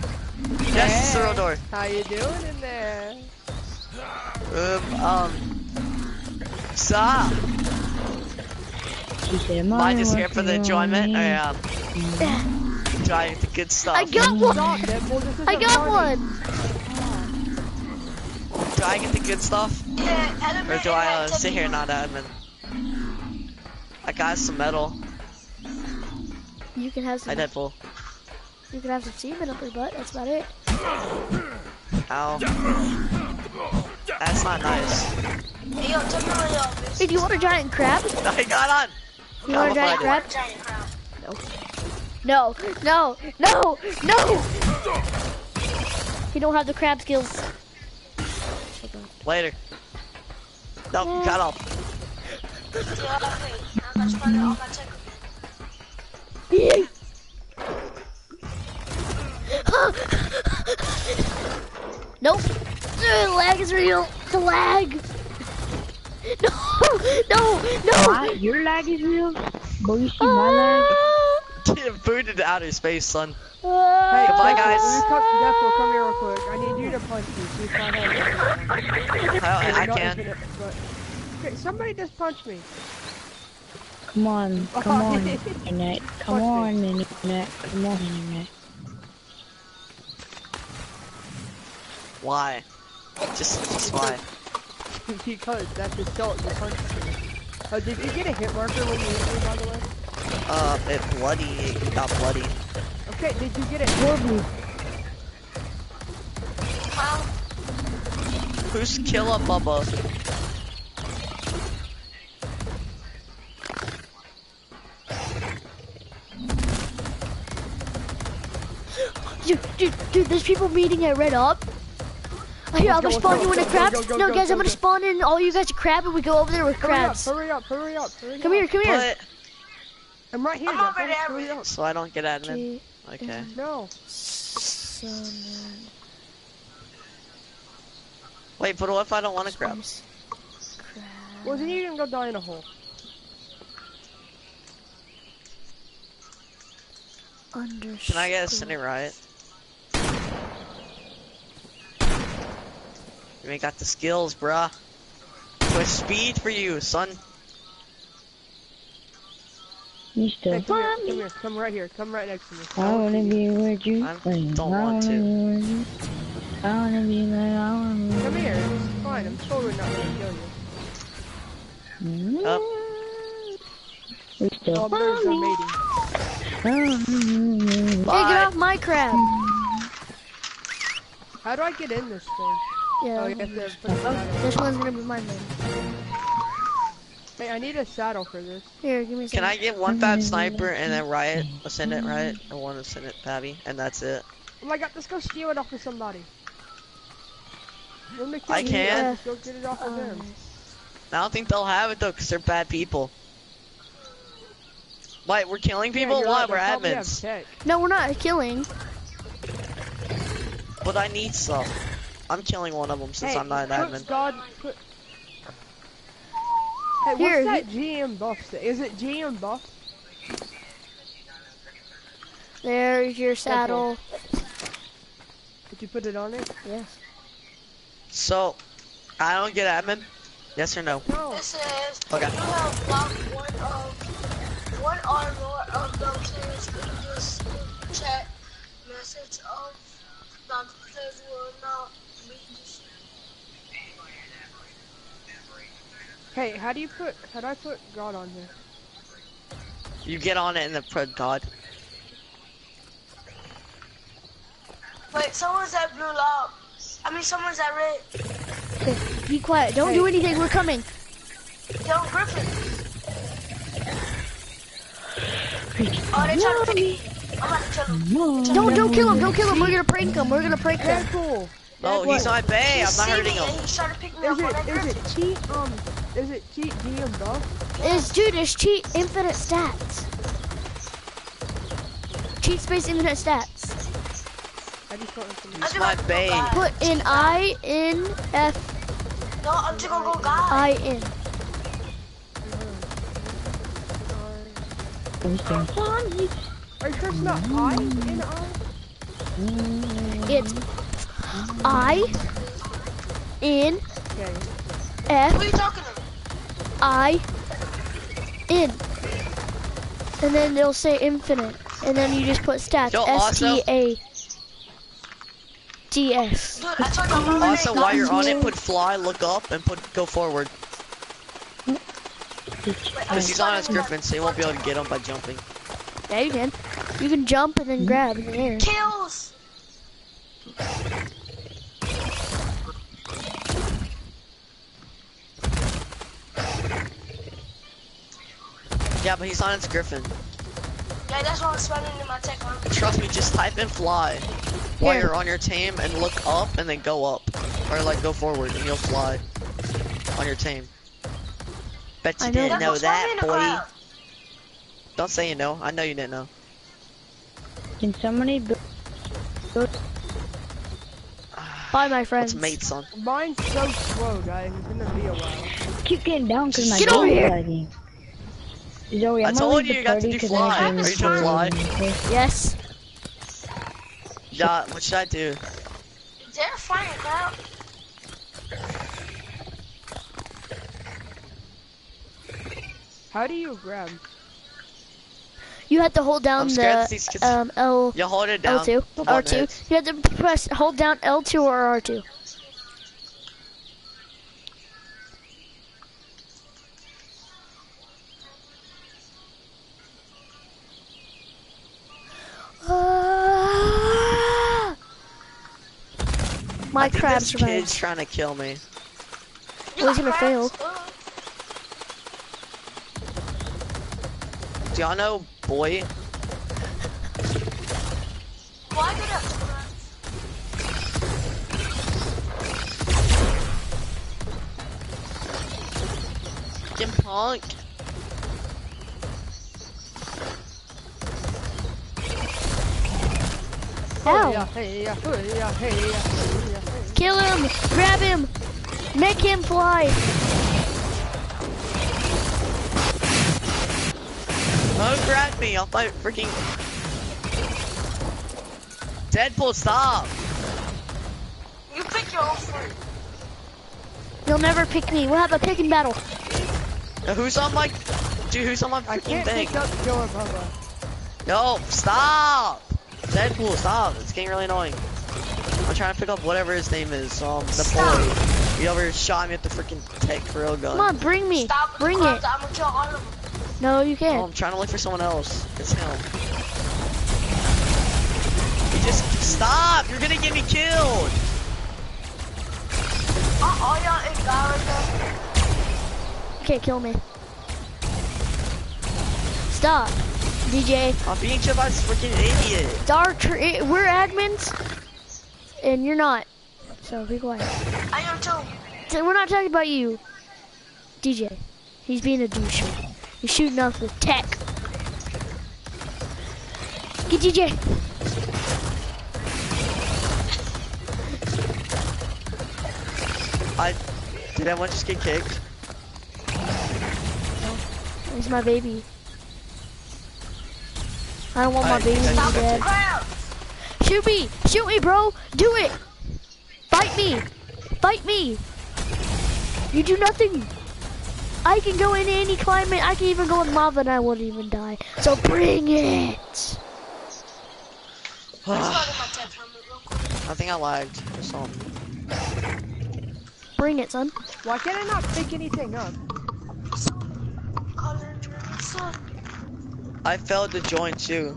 Yes, it's the real door. How you doing in there? Um, um. Stop. She said, Mine just here for the enjoyment. me." I um. Trying the good stuff. I got one. Stop, Deadpool. This is I got one. Do I get the good stuff? Yeah, Or do I uh, sit here not admin? I got some metal. You can have Hi some. Deadpool. You can have some semen up your butt. That's about it. Ow. That's not nice. Hey, yo, tell y'all. Hey, do you want a giant crab? I got on. You want a giant crab? Giant crowd. No, no, no, no! You don't have the crab skills. Later. No, got off. Yeah, okay. I'm gonna find it on my check. nope. The lag is real. The lag. No, no, no. What? Your lag is real? Boy, you see my lag? Ah. Get booted to outer space, son. Ah. Goodbye, Deadpool, guys. will Come, Deadpool, come here real quick. I need you to punch me. See if I have I, I Not can. infinite, but... Okay, somebody just punch me. Come on, come on, internet. Come Punch on, internet. Come on, internet. Why? Just, just why? because that's the salt you punch me. Oh, did you get a hit marker when you hit me, by the way? Uh, it bloody. It got bloody. Okay, did you get it? Who's Killa Bubba? Dude, dude, dude, there's people meeting at Red Up. Here, I'm go, gonna spawn you in a go, crab. go, go, no, go, guys, go, I'm gonna go. spawn in all you guys a crab and we go over there with crabs. Hurry up, hurry up, hurry up, hurry Come up. here, come here. But, I'm right here, I'm over Deadpool, there, hurry man. up. so I don't get admin. G- Okay. No. Summon. Wait, but what if I don't want to grab? Crab. Well, then you can go die in a hole. Underscore. Can I get a Cine Riot? You ain't got the skills, bruh. Push speed for you, son. You still Hey, come here, come here, come right here, come right next to me. I wanna be with you I think. don't want to. I wanna be like I wanna Come here, it's fine, I'm totally not gonna kill you. be. Up. We still Oh, there's a me. mating. Mm-hmm. Hey, get off my crab. How do I get in this thing? Oh, Yeah. you have to put a. Oh, this one's gonna be mine then. Hey, I need a saddle for this. Here, give me some. Can I get one Fab Sniper and then mm-hmm. Riot, Ascendant Riot, and one Ascendant Fabby, and that's it? Oh my god, let's go steal it off of somebody. Let me I can. Let's go get it off of them. I don't think they'll have it though, cause they're bad people. Wait, we're killing people? Yeah, you're Why? right, We're they probably have admins. No, we're not killing. But I need some. I'm killing one of them since Hey, I'm not an put admin. God, put... Hey, Here, what's that GM buff say? Is it GM buff? There's your saddle. Did you put it on it? Yes. So, I don't get admin? Yes or no? No. It says Okay. you have blocked one of one or more of those players in this chat message of non players will not be defeated. Hey, how do you put, how do I put God on here? You get on it and then put God. Wait, someone's at blue lock. I mean, someone's at red. Okay, be quiet. Don't do anything. We're coming. Yo, Griffin. Oh, they trying to pick. I'm about to kill him. Don't don't kill him. Don't kill him. We're gonna prank him. We're gonna prank him. Deadpool. Oh, he's on bay. I'm not hurting him. he's trying to pick me Is up on it that is Griffin. it cheat um is it cheat GM buff? Is dude, it's cheat infinite stats. Cheat space infinite stats. I just got into I'm just my gonna bane. Put in I in F No, I'm just gonna go guy. I in. Are you sure it's not I in I? It's I in Okay. Who F are you talking to? I in. And then it'll say infinite. And then you just put stats. Yo, S also- T A D S. Dude, I told you I'm on while you're on it, put fly, look up, and put go forward. Because he's on his griffin, so you won't be able to get him by jumping. Yeah, you can. You can jump and then grab in the air. Kills. Yeah, but he's on his griffin. Yeah, that's what I'm spending in my tech on. Trust me, just type in fly while Here. you're on your team and look up and then go up. Or like go forward and you'll fly on your team. Bet you I didn't That's know that, funny in the boy. Uh, Don't say you know. I know you didn't know. Can somebody build Bye, my friends. What's mate, son? Mine's so slow, guys. It's gonna be a while. keep getting down because my Get over is here. Lagging. Zoe, I I'm told you you got to party do 'cause I fly. Are you doing party, fly? Yes. Yeah, what should I do? They're flying crowd. How do you grab? You have to hold down I'm scared that the um L You hold it down. L2 R2. hits. You have to press hold down L2 or R2. Crab this survived. kid's trying to kill me. You Well, he's gonna fail. crabs? Ugh. Do y'all know boy? Why did I? Jim Punk. Ow. Yeah, hey, yeah, hey, yeah, hey, yeah, hey, yeah, hey. Kill him! Grab him! Make him fly! Don't grab me. I'll fight freaking. Deadpool, stop. You pick your own fruit. You'll never pick me. We'll have a picking battle. Now, who's on my? Dude, who's on my I freaking can't thing? pick up Joe and Bubba. No, stop. Deadpool, stop. It's getting really annoying. I'm trying to pick up whatever his name is. Um, the Stop. boy. He over here shot me with the freaking tech rail gun. Come on, bring me. Stop Bring it. I'm gonna kill all of them. No, you Oh, can't. I'm trying to look for someone else. It's him. You just stop. You're gonna get me killed. Are all y'all in right? You can't kill me. Stop. DJ. I'm being killed by this freaking idiot. It's our we're admins, and you're not. So be quiet. I am too. So We're not talking about you. DJ. He's being a douche. He's shooting us with tech. Get DJ. I did everyone just get kicked? He's my baby. I don't want my baby to be dead. Crabs. Shoot me! Shoot me, bro! Do it! Fight me! Fight me! You do nothing! I can go in any climate, I can even go in lava and I won't even die. So bring it! Let's go to my tech helmet real quick. I think I lagged or something. Bring it, son. Why can't I not pick anything up? I failed to join too.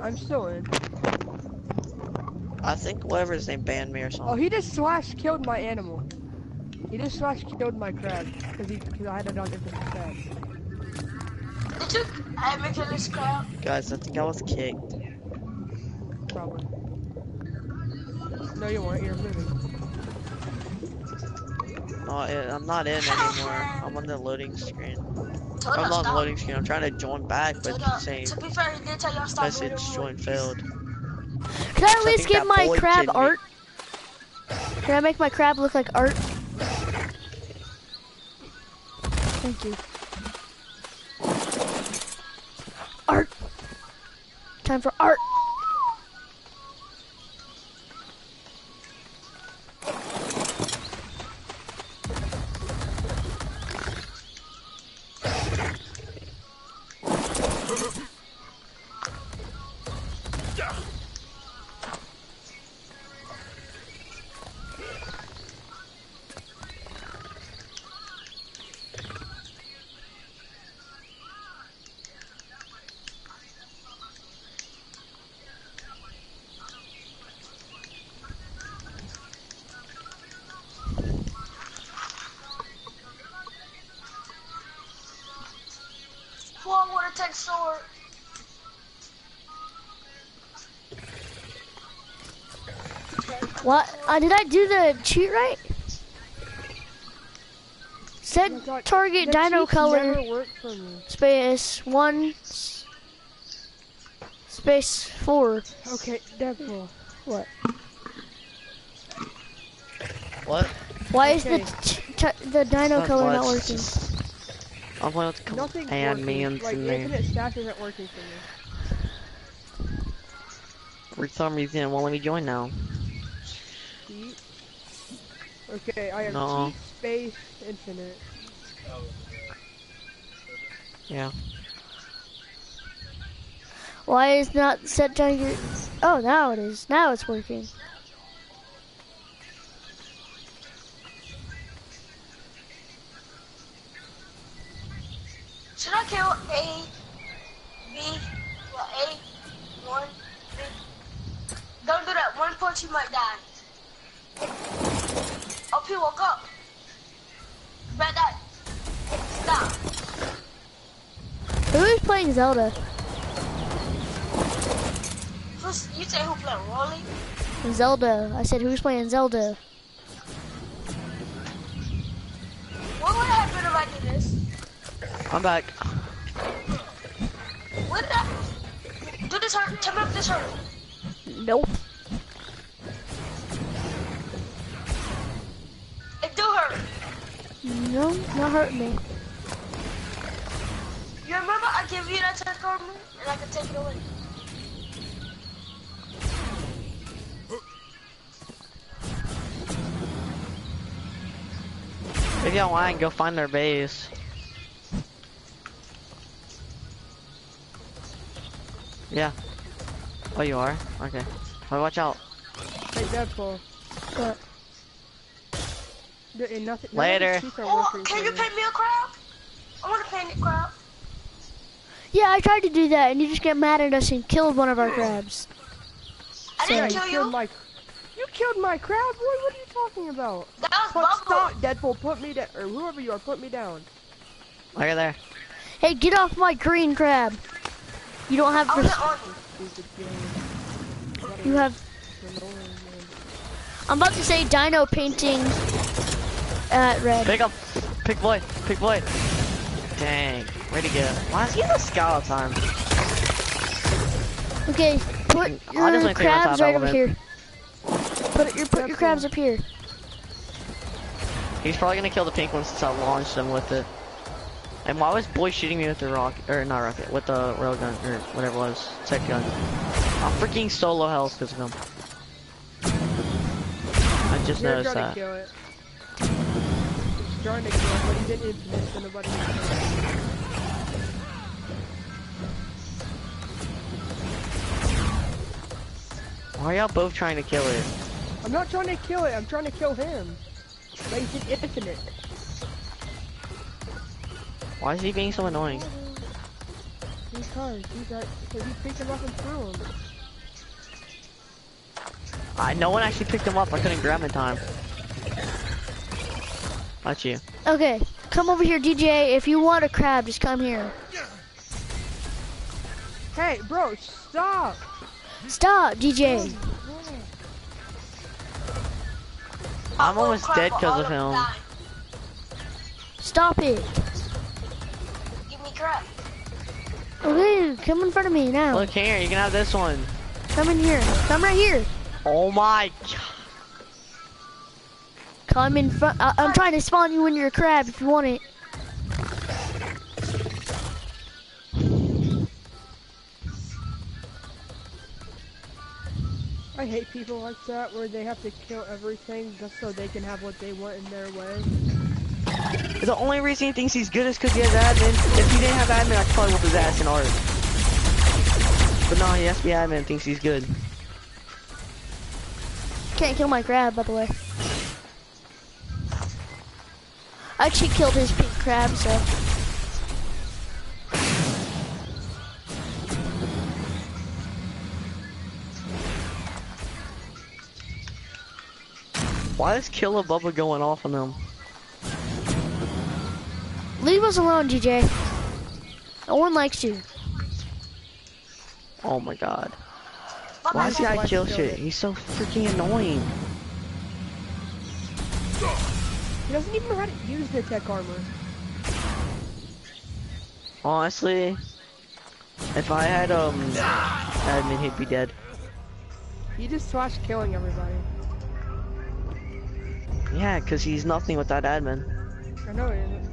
I'm still in. I think whatever his name banned me or something. Oh, he just slash killed my animal. He just slash killed my crab because he because I had it on infinite crab. Ever kill this crab? Guys, I think I was kicked. Probably. No, you weren't. You're moving. No, I'm not in anymore. I'm on the loading screen. Told I'm us not stop. loading screen. I'm trying to join back, but Told it's saying To be fair, he did tell y'all stop. message moving. join failed. Can I at least think give my crab kidding me. art? Can I make my crab look like art? Thank you. Art. Time for art. What? Uh, did I do the cheat right? Set Oh target the dino color Never worked for me. space one space four. Okay, Deadpool. What? What? Why is the t- t- the dino Not color much, not working? I'm playing with the and command working. means Like in there. infinite stash isn't working for me. For some reason, it won't let me join now. Cheat. Okay, I have No. cheat space infinite. Yeah. Why is not set target? Oh, now it is. Now it's working. Should I kill A, B, well, A, one, B? Don't do that. One punch, he might die. Oh, P woke up. Bad die. Stop. Who is playing Zelda? Who's, you say who playing Rolly? Zelda. I said who's playing Zelda? What would happen if I did this? I'm back. What did I do? This hurt. Tell me if this hurt. Nope. It do hurt. No, not hurt me. You remember I you that tech armor and I could take it away. If y'all want, go find their base. Yeah. Oh, you are? Okay. Well, watch out. Hey, Deadpool. What? There ain't nothing. Later. None of the cheats are Oh, can you me. paint me a crab? I want to paint a crab. Yeah, I tried to do that, and you just get mad at us and killed one of our crabs. I Yeah, didn't you kill killed you. my. You killed my crab, boy. What are you talking about? That was Put, Bubble. stop, Deadpool. Put me down, or whoever you are, put me down. Look at there. Hey, get off my green crab. You don't have. I res- wasn't on you. Stupid game. you have. I'm about to say dino painting at red. Pick up. Pick boy. Pick boy. Dang. Where'd he go? Why is he in the sky all the time? Okay, put I just your wanna take my crabs right over here. Put your put your crabs up here. He's probably gonna kill the pink one since I launched him with it. And why was boy shooting me with the rocket, or not rocket, with the railgun, or whatever it was, tech gun? I'm freaking solo health because of him. I just You're noticed trying that. to kill it. He's trying to kill it, but he's in infinite, so Why are y'all both trying to kill it? I'm not trying to kill it. I'm trying to kill him. But he's infinite. Why is he being so annoying? He's Cause he's got, cause he picked him up and threw him. I no one actually picked him up. I couldn't grab him in time. Not you. Okay, come over here, DJ. If you want a crab, just come here. Hey, bro, stop! Stop, DJ. I'm almost dead because of him. Stop it. Give me crap. Okay, come in front of me now. Look here, you can have this one. Come in here. Come right here. Oh my god. Come in front. I uh, I'm trying to spawn you in your crab if you want it. Hate people like that where they have to kill everything just so they can have what they want in their way. The only reason he thinks he's good is because he has admin. If he didn't have admin, I'd probably whoop his ass in art. But no, he has to be admin and thinks he's good. Can't kill my crab, by the way. I actually killed his pink crab, so. Why is Killer Bubba going off on them? Leave us alone, DJ. No one likes you. Oh my god. Why does this guy kill shit? He's so freaking annoying. He doesn't even know how to use the tech armor. Honestly, if I had um admin, he'd be dead. He just slash killing everybody. Yeah, cause he's nothing without admin. I know he isn't.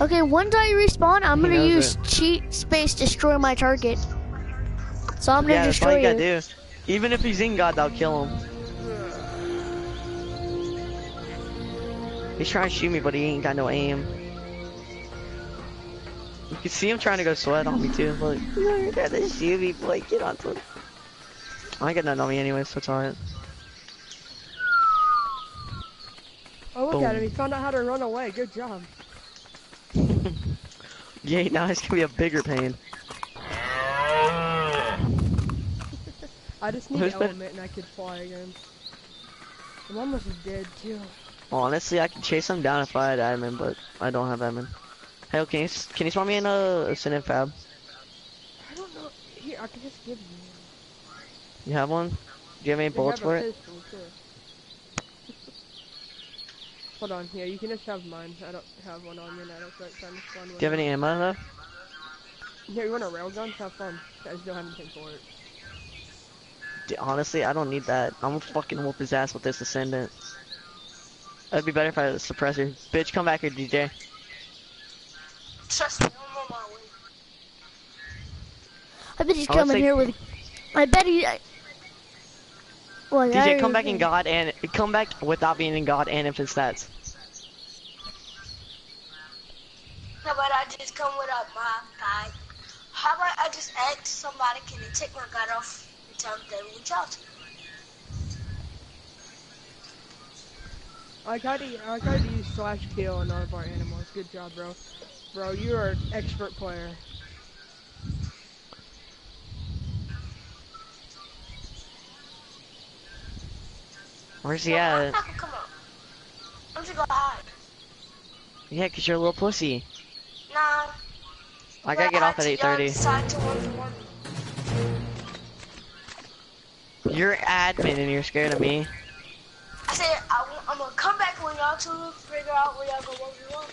Okay, once I respawn, I'm He gonna use it. cheat space destroy my target. So I'm gonna yeah, that's all destroy you you. gotta do. Even if he's in God, I'll kill him. He's trying to shoot me, but he ain't got no aim. You can see him trying to go sweat on me too. Look, you're gonna shoot me, boy. Get on to it. I ain't got nothing on me anyway, so it's alright. Oh, look at him. He found out how to run away. Good job. Yeah, now it's gonna be a bigger pain. I just need Who's been- and I could fly again. I'm almost dead too. Honestly, I could chase him down if I had admin, but I don't have admin. Hey, can you can you spawn me in a, a Sin and Fab? I don't know. Here, I can just give you one. You have one? Do you have any bullets have for it? too. Hold on, yeah, you can just have mine. I don't have one on me now. That's right, trying to find. Do you have any ammo though? Yeah, you want a railgun? Have fun. I just don't have anything for it. D- Honestly, I don't need that. I'm gonna fucking whoop his ass with this Ascendant. It'd be better if I had a suppressor. Bitch, come back here, DJ. Trust me, I'm on my way. I bet he's let's coming take- here with. I bet he. I... Well, DJ, come back in. God and come back without being in God and infinite stats. How about I just come without my guy? How about I just ask somebody, can they take my gun off and tell them they reach out to me? I gotta, I gotta use slash kill on all of our animals. Good job, bro. Bro, you are an expert player. Where's he Well, I'm at? not gonna come out. I'm just gonna hide. Yeah, cause you're a little pussy. Nah. I gotta get off at 8:30. to one one. You're admin and you're scared of me. I said I, am gonna come back when y'all two figure out where y'all go one v one.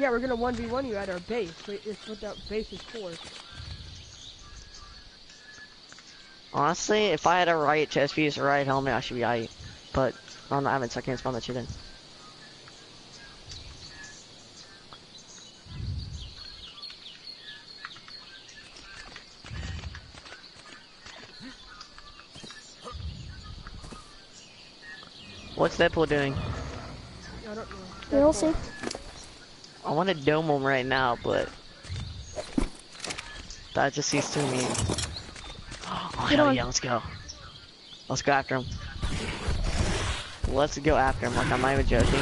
Yeah, we're gonna 1v1 you at our base. Wait, it's what that base is for. Honestly, if I had a riot chest piece, a riot helmet, I should be aight. But I'm not admin, so I can't spawn that shit in. What's Deadpool doing? I don't know. We'll see. I want to dome him right now, but that just seems too mean. Oh Get hell on. yeah, let's go. Let's go after him. Let's go after him. Like I'm not even joking.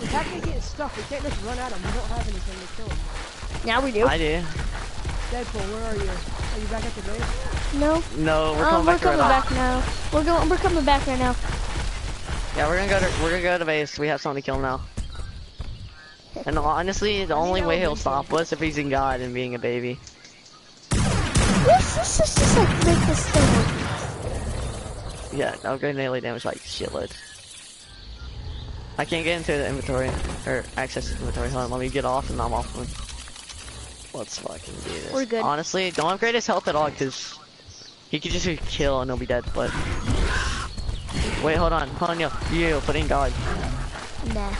We have to get stuck, We can't just run at him. We don't have anything to kill him. Now we do. I do. Deadpool, where are you? Are you back at the base? No. No, we're Um, coming we're coming right back now. We're going. We're coming back right now. Yeah, we're gonna go to we're gonna go to base. We have something to kill now. And honestly, the only way he'll stop us if he's in God and being a baby. Let's just, like make this thing. Yeah, no good melee damage like shitload. I can't get into the inventory or access the inventory. Hold on, let me get off and I'm off one. Let's fucking do this. We're good. Honestly, don't upgrade his health at all because he could just kill and he'll be dead. But wait, hold on, hold on, yo, you put in God. Nah.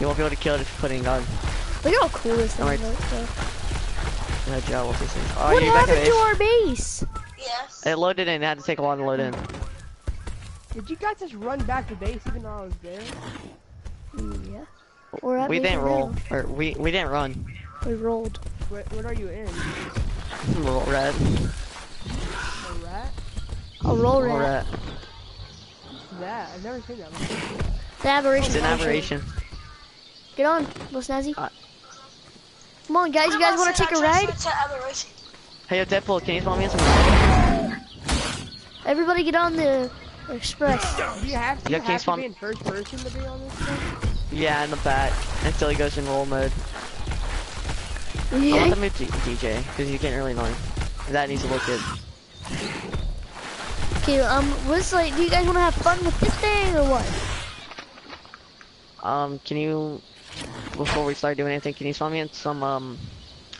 You won't be able to kill it if you put in God. Look at how cool this thing Alright. looks. though. Yeah, job with this thing. Oh, what you back at happened to base? our base? Yes. It loaded in. It had to take a while to load in. Did you guys just run back to base even though I was there? Yeah. We're We didn't roll, now. or we we didn't run. We rolled. What, what are you in? Roll red. A rat? A roll Roll rat. rat. What's that? I've never seen that before. The aberration. It's an aberration. Get on, little snazzy. Uh, Come on, guys. You guys want to take a ride? Hey, yo, Deadpool, can you spawn me in some Everybody, get on the express. Do you have to, Yeah, you you have to be in first person to be on this thing? Yeah, in the back until he goes in roll mode. I want Yeah. to move to DJ because he's getting really annoying. That needs to look good. Okay. Um. What's like? Do you guys want to have fun with this thing or what? Um, can you before we start doing anything, can you spawn me in some um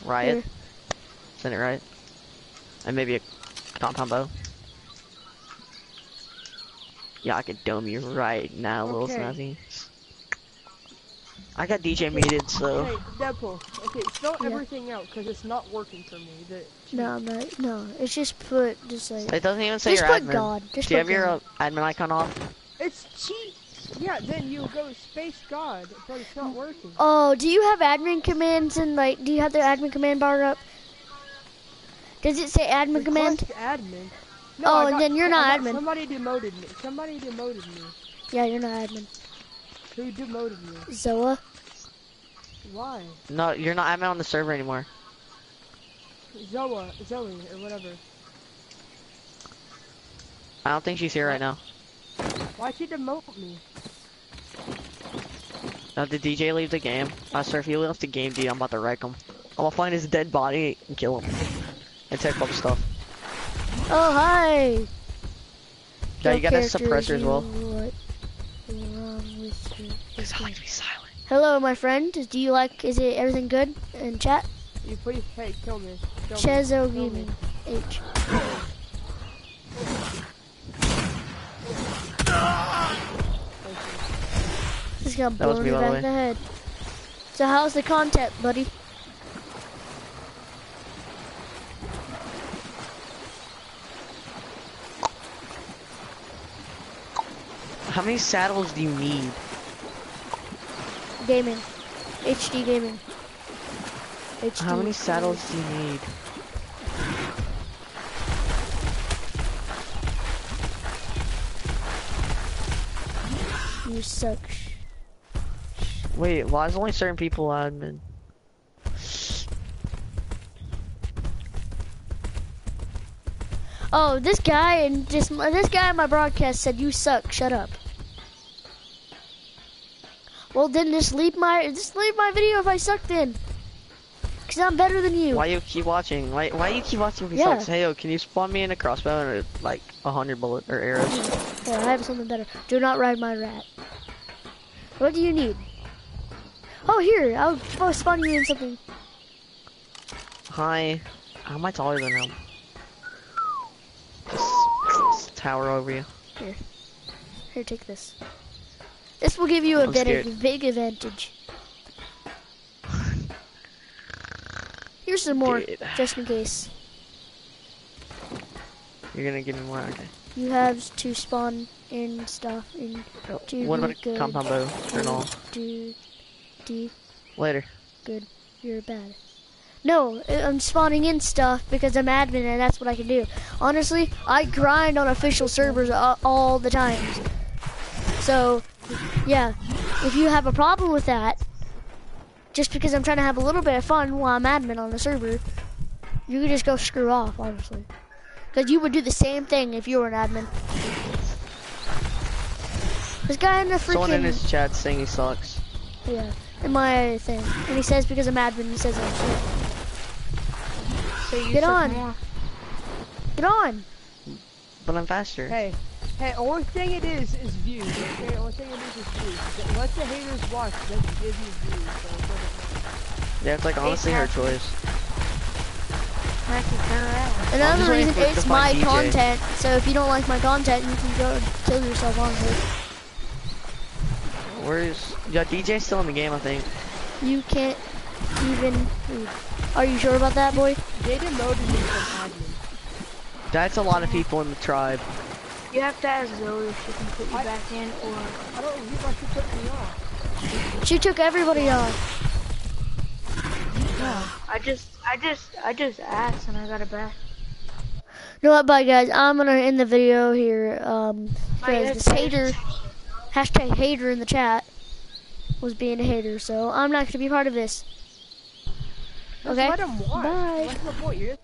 riot? Here. Send it right. And maybe a compound bow. Yeah, I could dome you right now, little snazzy. I got DJ muted, so Hey, Deadpool. Okay, spell Yeah. everything out because it's not working for me. The, No, I'm. No, it's just put just like. it doesn't even say Just your put admin. God. Just Do you put have your God. uh, admin icon off? It's cheat. Yeah, then you go space god, but it's not working. Oh, do you have admin commands and like? Do you have the admin command bar up? Does it say admin command? Request admin. Oh, I and got- then you're not admin. Somebody demoted me. Somebody demoted me. Yeah, you're not admin. Who demoted me? Zoa. Why? No, you're not I'm admin on the server anymore. Zoa, Zoe, or whatever. I don't think she's here right now. Why'd she demote me? Now, did DJ leave the game? Uh, I swear, if he left the game, dude, I'm about to wreck him. I'm gonna find his dead body and kill him. And take all the stuff. Oh hi. Yeah, you got a suppressor as you well. want wrong with your- Because I like to be silent. Hello, my friend. Do you like? Is it everything good in chat? You please, hey, kill me. Kill me. Chezo me. Gaming H. Just got That blown me, in the the back of the head. So how's the content, buddy? How many saddles do you need? Gaming. HD gaming. HD. How many saddles do you need? You suck. Wait, why is only certain people admin? Oh, this guy and this this guy in my broadcast said you suck. Shut up. Well, then just leave my just leave my video if I suck then. Cause I'm better than you. Why you keep watching? Why why you keep watching if he Yeah. sucks? Hey yo, can you spawn me in a crossbow and a, like a hundred bullet or arrows? Yeah, I have something better. Do not ride my rat. What do you need? Oh, here. I'll I'll spawn you in something. Hi. How am I taller than him? Just, just tower over you. Here. Here, take this. This will give you a I'm scared. of big advantage. Here's some more, Dude. just in case. You're gonna give me more. Okay. You have to spawn in stuff in to what be about good. compound bow? Or no? Do, do, Later. good. You're bad. No, I- I'm spawning in stuff because I'm admin and that's what I can do. Honestly, I grind on official servers all, all the time. So, yeah, if you have a problem with that, just because I'm trying to have a little bit of fun while I'm admin on the server, You could just go screw off, honestly. Because you would do the same thing if you were an admin. This guy in the freaking... Someone in his chat saying he sucks. yeah in my thing, and he says because I'm admin, he says I'm shit. So you Get on. more. Get on. But I'm faster. Hey, hey, only thing it is is views. Okay, only thing it is is views. Let the haters watch. They can give you views. So it doesn't. Yeah, it's like honestly her choice. Maxie, turn around. I'm Another reason for it's my DJ. content. So if you don't like my content, you can go and kill yourself on honestly. Where's yeah DJ's still in the game I think. You can't even. Are you sure about that, boy? They demoted me from admin. That's a lot of people in the tribe. You have to ask Zoe if she can put you I- back in, or I don't get why she put me off. She took everybody off. I just, I just, I just asked and I got it back. You know what, bye guys. I'm gonna end the video here. Um, because this hater, hashtag hater in the chat, was being a hater. So I'm not gonna be part of this. Okay. let him watch. Bye.